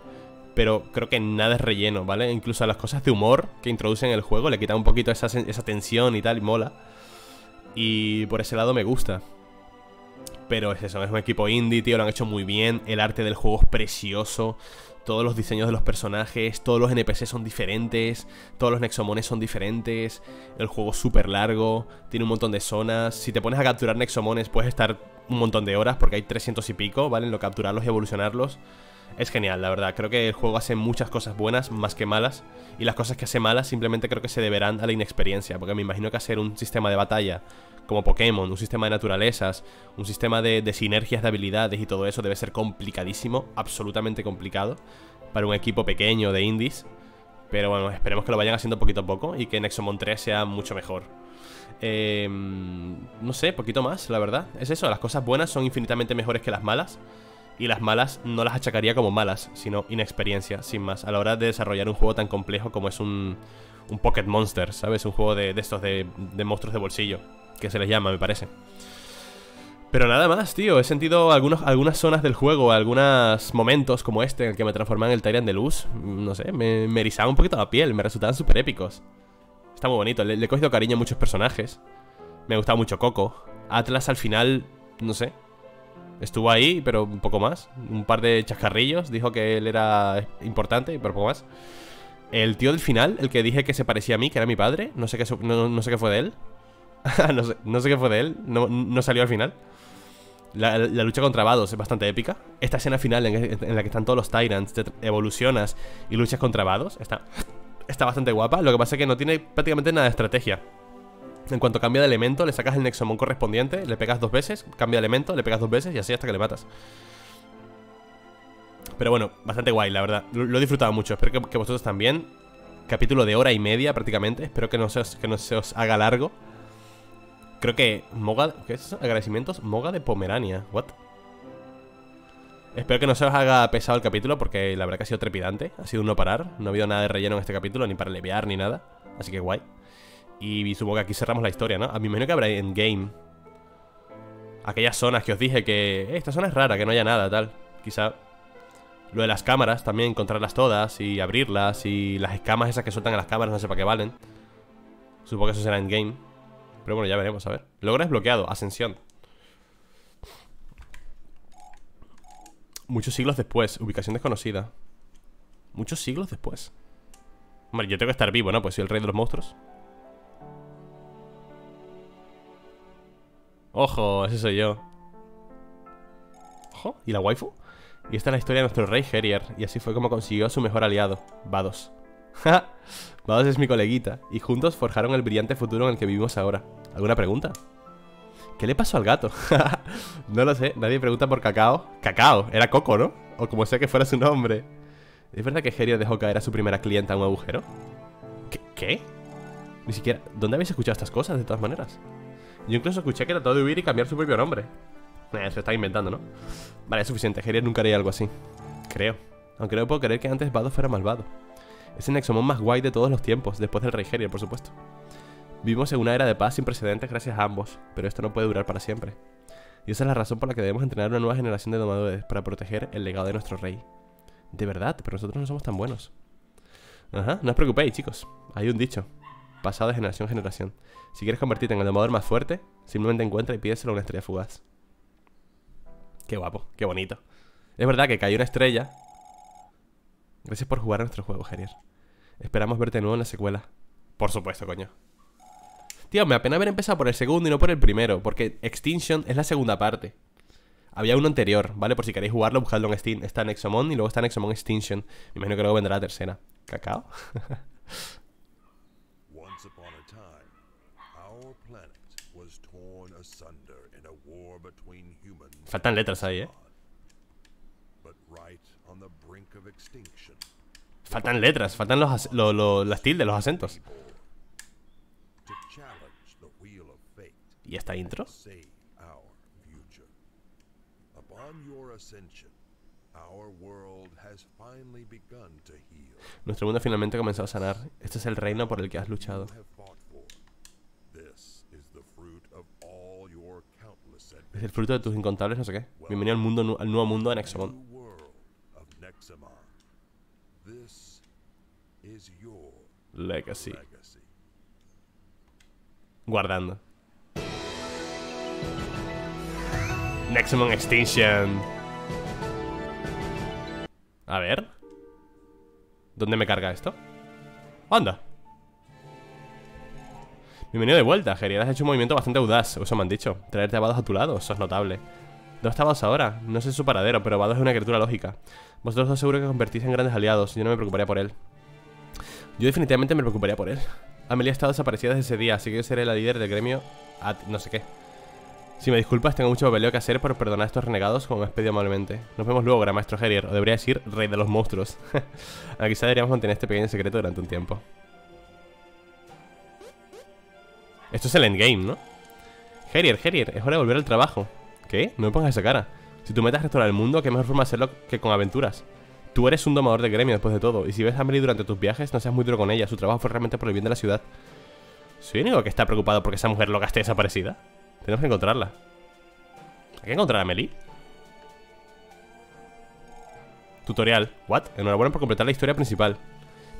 pero creo que nada es relleno, ¿vale? Incluso las cosas de humor que introducen en el juego le quitan un poquito esa, esa tensión y tal, y mola. Y por ese lado me gusta. Pero es eso, es un equipo indie, tío, lo han hecho muy bien. El arte del juego es precioso. Todos los diseños de los personajes, todos los NPCs son diferentes, todos los Nexomones son diferentes. El juego es súper largo, tiene un montón de zonas. Si te pones a capturar Nexomones, puedes estar un montón de horas porque hay 300 y pico, ¿vale? En lo capturarlos y evolucionarlos. Es genial, la verdad. Creo que el juego hace muchas cosas buenas más que malas. Y las cosas que hace malas simplemente creo que se deberán a la inexperiencia. Porque me imagino que hacer un sistema de batalla como Pokémon, un sistema de naturalezas, un sistema de, sinergias de habilidades y todo eso debe ser complicadísimo, absolutamente complicado, para un equipo pequeño de indies. Pero bueno, esperemos que lo vayan haciendo poquito a poco y que Nexomon 3 sea mucho mejor. Em, no sé, poquito más, la verdad. Es eso, las cosas buenas son infinitamente mejores que las malas. Y las malas no las achacaría como malas, sino inexperiencia, sin más, a la hora de desarrollar un juego tan complejo como es un, un Pocket Monster, ¿sabes? Un juego de, estos de, de, monstruos de bolsillo, que se les llama, me parece. Pero nada más, tío, he sentido algunas zonas del juego, algunos momentos como este en el que me transformé en el Tyrant de luz, no sé, me, me un poquito la piel, me resultaban súper épicos. Está muy bonito, le, he cogido cariño a muchos personajes. Me ha gustado mucho Coco. Atlas al final, no sé, Estuvo ahí, pero un poco más. Un par de chascarrillos. Dijo que él era importante, pero poco más. El tío del final, el que dije que se parecía a mí, que era mi padre No sé qué, no, sé qué fue de él no, sé, no, sé, qué fue de él No, salió al final la, lucha contra Vados es bastante épica Esta escena final en, la que están todos los Tyrants evolucionas y luchas contra Vados Está, está bastante guapa Lo que pasa es que no tiene prácticamente nada de estrategia en cuanto cambia de elemento, le sacas el Nexomon correspondiente, le pegas dos veces, cambia de elemento, le pegas dos veces y así hasta que le matas. Pero bueno, bastante guay, la verdad. Lo, he disfrutado mucho. Espero que, vosotros también. Capítulo de hora y media prácticamente. Espero que no se os, que no se os haga largo. Creo que Moga... ¿Qué es eso? Agradecimientos. Moga de Pomerania. ¿What? Espero que no se os haga pesado el capítulo porque la verdad que ha sido trepidante. Ha sido un no parar. No ha habido nada de relleno en este capítulo, ni para levear ni nada. Así que guay. Y supongo que aquí cerramos la historia, ¿no? A mí me imagino que habrá en game aquellas zonas que os dije que eh, esta zona es rara, que no haya nada, tal. Quizá lo de las cámaras, también encontrarlas todas y abrirlas y las escamas esas que sueltan a las cámaras, no sé para qué valen. Supongo que eso será en game. Pero bueno, ya veremos, a ver. Logro desbloqueado, ascensión. Muchos siglos después, ubicación desconocida. Muchos siglos después. Hombre, yo tengo que estar vivo, ¿no? Pues soy el rey de los monstruos. Ojo, ese soy yo. Ojo, ¿y la waifu? Y esta es la historia de nuestro rey Herier Y así fue como consiguió su mejor aliado, Vados Vados es mi coleguita Y juntos forjaron el brillante futuro en el que vivimos ahora ¿Alguna pregunta? ¿Qué le pasó al gato? no lo sé, nadie pregunta por Cacao Cacao, era Coco, ¿no? O como sea que fuera su nombre ¿Es verdad que Herier dejó caer a su primera clienta en un agujero? ¿Qué? ¿Qué? Ni siquiera... ¿Dónde habéis escuchado estas cosas, de todas maneras? Yo incluso escuché que trató de huir y cambiar su propio nombre eh, se está inventando, ¿no? Vale, es suficiente. Gerier nunca haría algo así. Creo. Aunque no puedo creer que antes Vado fuera malvado. Es el Nexomon más guay de todos los tiempos, después del Rey Gerier, por supuesto. Vivimos en una era de paz sin precedentes gracias a ambos, pero esto no puede durar para siempre. Y esa es la razón por la que debemos entrenar una nueva generación de domadores para proteger el legado de nuestro rey. De verdad, pero nosotros no somos tan buenos. Ajá, no os preocupéis, chicos. Hay un dicho. Pasado de generación en generación. Si quieres convertirte en el domador más fuerte, simplemente encuentra y pídeselo a una estrella fugaz. Qué guapo, qué bonito. Es verdad que cayó una estrella. Gracias por jugar a nuestro juego, Gerier. Esperamos verte de nuevo en la secuela. Por supuesto, coño. Tío, me apena haber empezado por el segundo y no por el primero, porque Extinction es la segunda parte. Había uno anterior, ¿vale? Por si queréis jugarlo, buscadlo en Steam. Está Nexomon y luego está Nexomon Extinction. Me imagino que luego vendrá la tercera. ¿Cacao? Faltan letras ahí, ¿eh? Faltan letras, faltan los, las tildes, los acentos. ¿Y esta intro? Nuestro mundo finalmente ha comenzado a sanar. Este es el reino por el que has luchado. Es el fruto de tus incontables no sé qué. Bienvenido al mundo al nuevo mundo de Nexomon. Legacy. Guardando. Nexomon Extinction. A ver. ¿Dónde me carga esto? Anda. Bienvenido de vuelta, Gerier. Has hecho un movimiento bastante audaz, eso me han dicho. Traerte a Vados a tu lado, eso es notable. ¿Dónde está Vados ahora? No sé su paradero, pero Vados es una criatura lógica. Vosotros dos seguro que convertís en grandes aliados. Yo no me preocuparía por él. Yo definitivamente me preocuparía por él. Amelia ha estado desaparecida desde ese día, así que yo seré la líder del gremio no sé qué. Si me disculpas, tengo mucho papeleo que hacer por perdonar a estos renegados como me has pedido amablemente. Nos vemos luego, gran maestro Gerier, o debería decir rey de los monstruos. quizá deberíamos mantener este pequeño secreto durante un tiempo. Esto es el endgame, ¿no? Herier, Herier, es hora de volver al trabajo ¿Qué? No me pongas esa cara Si tú metas restaurar el mundo, qué mejor forma de hacerlo que con aventuras Tú eres un domador de gremio después de todo Y si ves a Amelie durante tus viajes, no seas muy duro con ella Su trabajo fue realmente por el bien de la ciudad ¿Soy el único que está preocupado porque esa mujer loca esté desaparecida? Tenemos que encontrarla ¿Hay que encontrar a Amelie? Tutorial What? Enhorabuena por completar la historia principal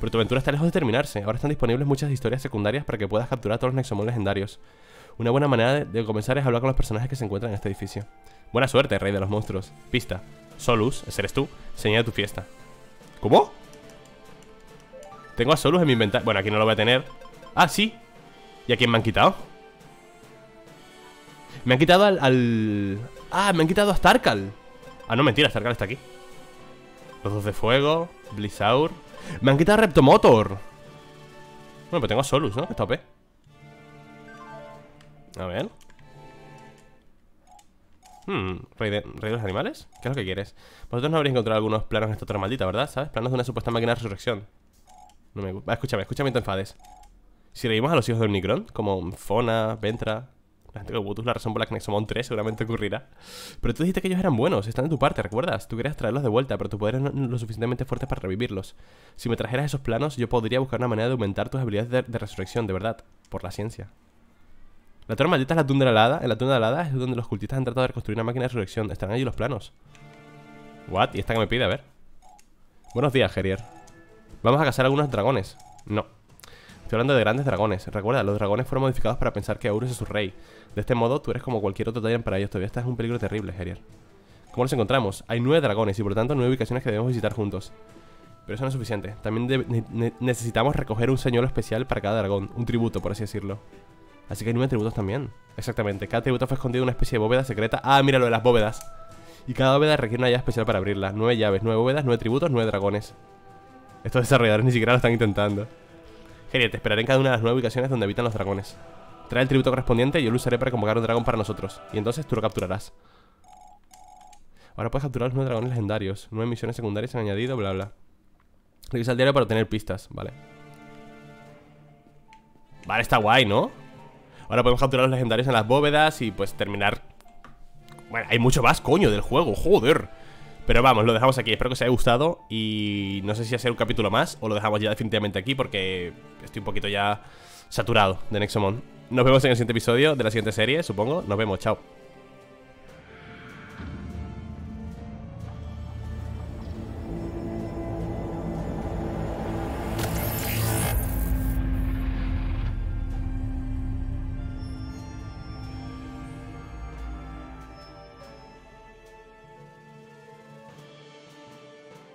pero tu aventura está lejos de terminarse. Ahora están disponibles muchas historias secundarias para que puedas capturar todos los Nexomon legendarios. Una buena manera de, comenzar es hablar con los personajes que se encuentran en este edificio. Buena suerte, rey de los monstruos. Pista. Solus, ese eres tú. Señala tu fiesta. ¿Cómo? Tengo a Solus en mi inventario Bueno, aquí no lo voy a tener Ah, sí ¿Y a quién me han quitado? Me han quitado al... al... Ah, me han quitado a Starkal Ah, no, mentira, Starkal está aquí Los dos de fuego Blizaur Me han quitado Reptomotor Bueno, pues tengo a Solus, ¿no? Está OP A ver Hmm, ¿rey de, ¿rey de los animales? ¿Qué es lo que quieres? Vosotros no habréis encontrado algunos planos en esta otra maldita, ¿verdad? ¿Sabes? Planos de una supuesta máquina de resurrección No me gusta Escúchame, escúchame, te enfades Si leímos a los hijos del Unicron Como Fona, Ventra La gente la razón por la que Nexomon 3 seguramente ocurrirá Pero tú dijiste que ellos eran buenos Están de tu parte, ¿recuerdas? Tú querías traerlos de vuelta Pero tu poder no lo suficientemente fuerte para revivirlos Si me trajeras esos planos Yo podría buscar una manera de aumentar tus habilidades de resurrección, de verdad Por la ciencia la torre maldita es la tundra alada. En la tundra alada es donde los cultistas han tratado de reconstruir una máquina de resurrección. Están allí los planos. What? ¿Y esta que me pide? A ver. Buenos días, Gerier. Vamos a cazar algunos dragones. No. Estoy hablando de grandes dragones. Recuerda, los dragones fueron modificados para pensar que Aurus es su rey. De este modo, tú eres como cualquier otro Tyrant para ellos. Todavía estás en un peligro terrible, Gerier. ¿Cómo nos encontramos? Hay nueve dragones y por tanto nueve ubicaciones que debemos visitar juntos. Pero eso no es suficiente. También necesitamos recoger un señuelo especial para cada dragón. Un tributo, por así decirlo. Así que hay nueve atributos también. Exactamente. Cada atributo fue escondido en una especie de bóveda secreta. Ah, mira lo de las bóvedas. Y cada bóveda requiere una llave especial para abrirla. Nueve llaves, nueve bóvedas, nueve tributos, nueve dragones. Estos desarrolladores ni siquiera lo están intentando. Genial, te esperaré en cada una de las nueve ubicaciones donde habitan los dragones. Trae el tributo correspondiente y yo lo usaré para convocar un dragón para nosotros. Y entonces tú lo capturarás. Ahora puedes capturar los nueve dragones legendarios. Nueve misiones secundarias han añadido, bla bla. Revisa el diario para obtener pistas, vale. Vale, está guay, ¿no? Ahora podemos capturar los legendarios en las bóvedas y pues terminar... Bueno, hay mucho más, coño, del juego, joder Pero vamos, lo dejamos aquí, espero que os haya gustado Y no sé si hacer un capítulo más o lo dejamos ya definitivamente aquí Porque estoy un poquito ya saturado de Nexomon. Nos vemos en el siguiente episodio de la siguiente serie, supongo. Nos vemos, chao